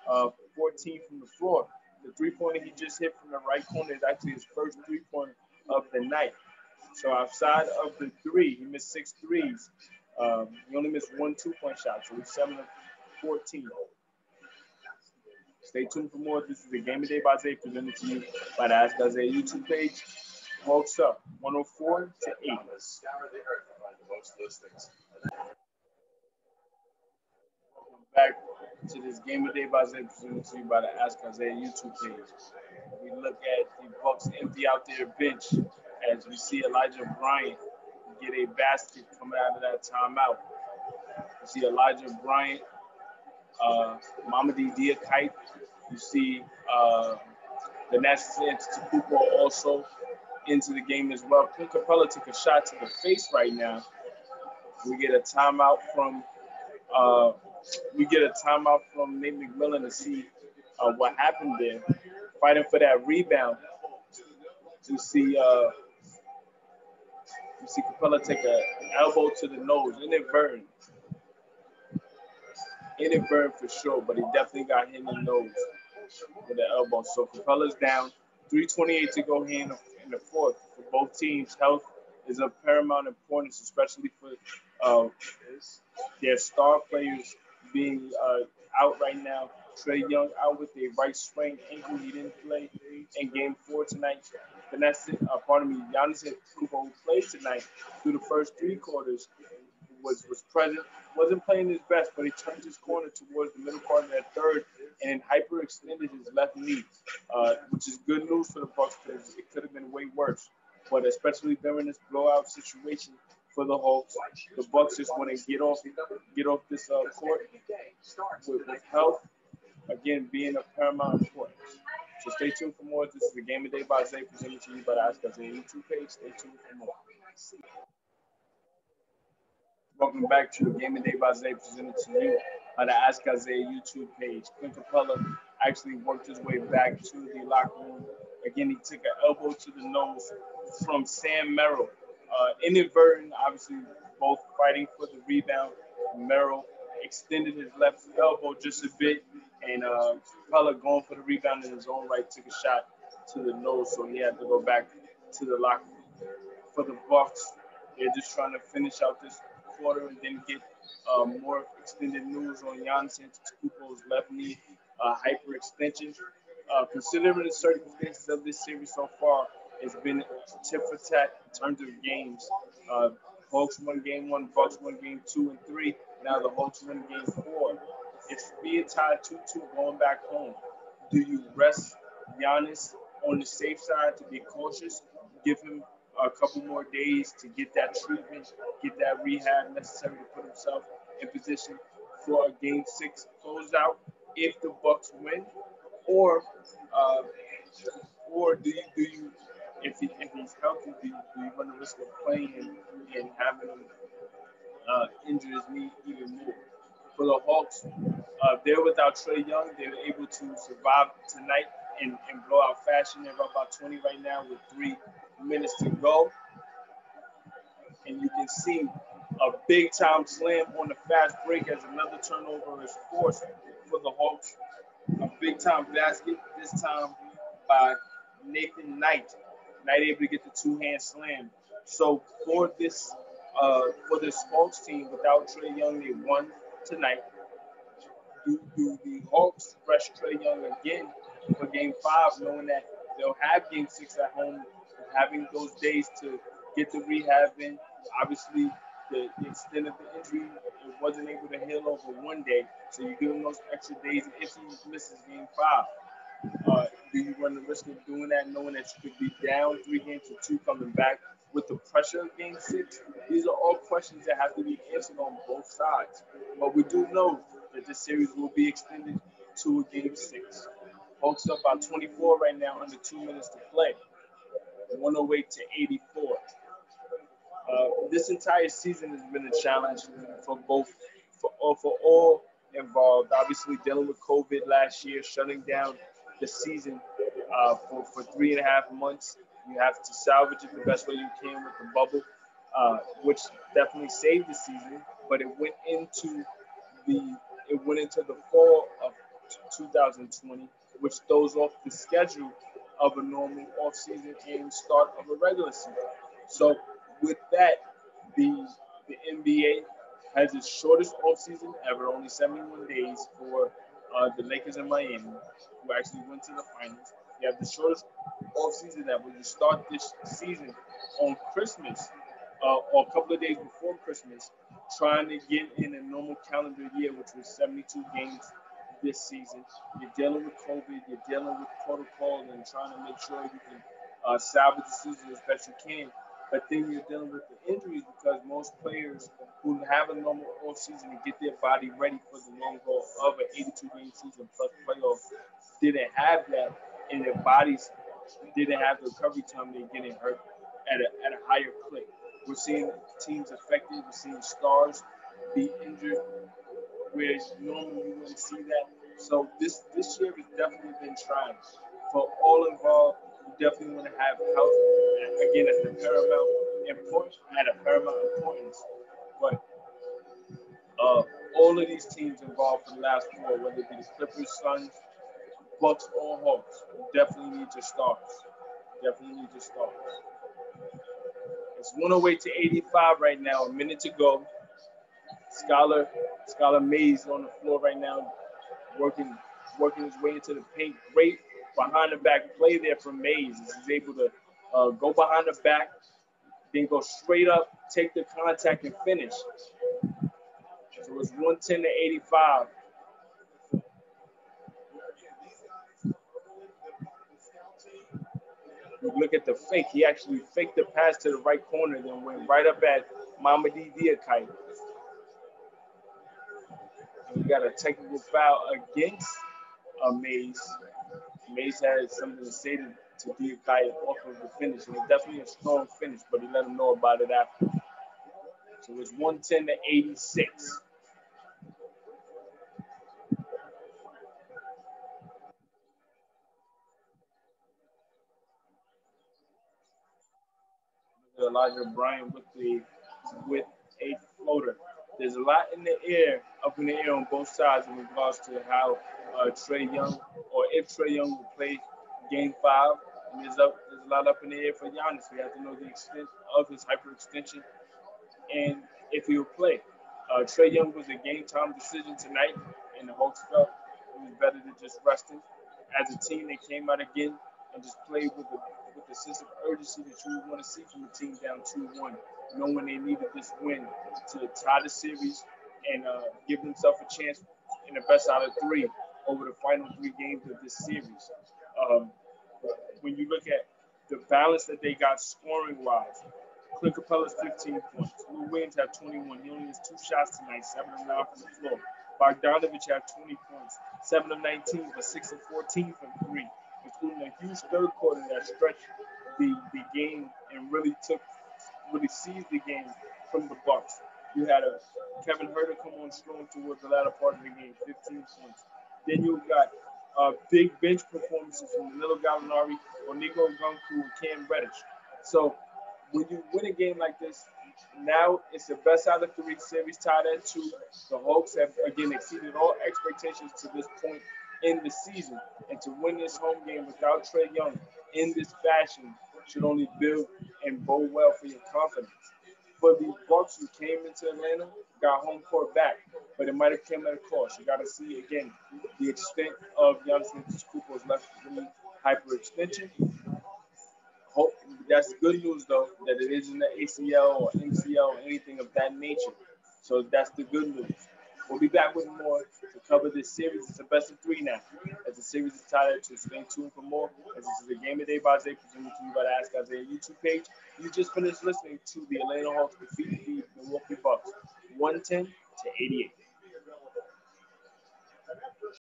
uh, 14 from the floor. The three pointer he just hit from the right corner is actually his first three pointer of the night. So outside of the three, he missed six threes. Um, he only missed one two point shot, so he's seven of 14. Stay tuned for more. This is the Game of Day by Zay presented to you by the Ask Isaiah YouTube page. Hawks up 104 to 8. Welcome back to this Game of Day by Zay presented to you by the Ask Isaiah YouTube page. We look at the Bucks empty out their bench as we see Elijah Bryant get a basket coming out of that timeout. You see Elijah Bryant, uh, Mamadi Diakite. You see uh, Thanasis Antetokounmpo also into the game as well. Clint Capela took a shot to the face right now. We get a timeout from uh, we get a timeout from Nate McMillan to see uh, what happened there. Fighting for that rebound to see uh, you see Capela take a elbow to the nose, and it burned. It burn for sure, but he definitely got hit in the nose with the elbow. So Capela's down. 328 to go here in the, in the fourth. For both teams, health is of paramount importance, especially for uh, their star players being uh, out right now. Trae Young out with a right sprained ankle. He didn't play in game four tonight. Vanessa, uh, pardon me, Giannis who played tonight through the first three quarters, was was present. wasn't playing his best, but he turned his corner towards the middle part of that third and hyperextended his left knee, uh, which is good news for the Bucks because it could have been way worse. But especially during this blowout situation for the Hawks, the Bucks just want to get off get off this uh, court with, with health again being of paramount importance. So stay tuned for more. This is the Game of Day by Zay presented to you by the Ask Isaiah YouTube page. Stay tuned for more. Welcome back to Game of Day by Zay presented to you by the Ask Isaiah YouTube page. Clint Capela actually worked his way back to the locker room. Again, he took an elbow to the nose from Sam Merrill. Uh, inadvertent, obviously, both fighting for the rebound. Merrill extended his left elbow just a bit and uh, Capela going for the rebound in his own right took a shot to the nose, so he had to go back to the locker room. for the Bucks. They're just trying to finish out this quarter and then get um, more extended news on Giannis Antetokounmpo's left knee uh, hyperextension. Uh, considering the circumstances of this series so far, it's been tip for tat in terms of games. Uh, Hawks won game one, Bucks won game two and three. Now the Hawks win game four. It's being tied 2 2 going back home. Do you rest Giannis on the safe side to be cautious? Give him a couple more days to get that treatment, get that rehab necessary to put himself in position for a game six closeout if the Bucks win, or uh, or do you do you if he, if he's healthy, do you, do you run the risk of playing him and having him uh, injure his knee even more? for the Hawks. Uh, they're without Trae Young. They were able to survive tonight in, in blowout fashion. They're up by 20 right now with three minutes to go. And you can see a big time slam on the fast break as another turnover is forced for the Hawks. A big time basket, this time by Nathan Knight. Knight able to get the two hand slam. So for this uh, for this Hawks team, without Trae Young, they won tonight. Do, do the Hawks rush Trae Young again for game five, knowing that they'll have game six at home, having those days to get the rehab in. Obviously, the, the extent of the injury, it wasn't able to heal over one day. So you give him those extra days if he misses game five. Uh, do you run the risk of doing that, knowing that you could be down three games to two coming back with the pressure of game six? These are all questions that have to be answered on both sides. But we do know that this series will be extended to a game six. Hawks up by 24 right now, under two minutes to play. 108 to 84. Uh, this entire season has been a challenge for both, for all, for all involved. Obviously, dealing with COVID last year, shutting down the season uh, for, for three and a half months. You have to salvage it the best way you can with the bubble, uh, which definitely saved the season. But it went into the it went into the fall of 2020, which throws off the schedule of a normal off-season and start of a regular season. So with that, the the NBA has its shortest offseason ever, only 71 days for uh, the Lakers in Miami, who actually went to the finals. You have the shortest offseason ever. You start this season on Christmas, uh, or a couple of days before Christmas, trying to get in a normal calendar year, which was 72 games this season. You're dealing with COVID, you're dealing with protocol, and trying to make sure you can uh, salvage the season as best you can. But then you're dealing with the injuries because most players who have a normal off season and get their body ready for the long haul of an 82 game season plus playoffs didn't have that, and their bodies didn't have the recovery time. They're getting hurt at a, at a higher clip. We're seeing teams affected. We're seeing stars be injured, whereas normally you wouldn't see that. So this this year has definitely been trying for all involved you definitely want to have health again at the paramount importance at a paramount importance. But uh, all of these teams involved for the last four, whether it be the Clippers, Suns, Bucks, or Hawks, definitely need your stars. Definitely need your stars. It's 108 to 85 right now, a minute to go. Skylar, Skylar Mays on the floor right now, working working his way into the paint. Great behind the back play there from Mays. He's able to uh, go behind the back, then go straight up, take the contact, and finish. So it's 110 to 85. You look at the fake. He actually faked the pass to the right corner, then went right up at Mama Mamadi Diakite. We got a technical foul against Mays. Mace had something to say to, to Diakite off of the finish. And it's definitely a strong finish, but he let him know about it after. So it's 110 to 86. Elijah Bryant with the with a floater. There's a lot in the air, up in the air on both sides in regards to how uh, Trae Young, or if Trae Young will play Game Five. And there's up, there's a lot up in the air for Giannis. We have to know the extent of his hyperextension and if he will play. Uh, Trae Young was a game time decision tonight, and the Hawks felt it was better to just rest him. As a team, they came out again and just played with the with the sense of urgency that you would want to see from a team down 2-1, knowing they needed this win to tie the series and uh, give themselves a chance in the best out of three over the final three games of this series. Um, when you look at the balance that they got scoring wise, Clint Capela's 15 points. Lou Williams had 21. He only has two shots tonight, seven of nine from the floor. Bogdanovich had 20 points, seven of 19, but six of 14 from three, including a huge third quarter that stretched the, the game and really took, really seized the game from the Bucks. You had a Kevin Huerter come on strong towards the latter part of the game, 15 points. Then you got uh, big bench performances from Danilo Gallinari, Onyeka Okongwu, and Cam Reddish. So when you win a game like this, now it's the best out of three series tied at two. The Hawks have again exceeded all expectations to this point in the season, and to win this home game without Trae Young in this fashion should only build and bode well for your confidence. For the Bucks who came into Atlanta, got home court back, but it might have come at a cost. You got to see again the extent of Giannis Antetokounmpo's left knee hyperextension. Hope that's good news though that it isn't an ACL or MCL or anything of that nature. So that's the good news. We'll be back with more to cover this series. It's a best of three now. As the series is tied so stay tuned for more. As this is a Game of Day by Zay, presented to you by the Ask Isaiah YouTube page. You just finished listening to the Atlanta Hawks defeat the Milwaukee Bucks 110 to 88.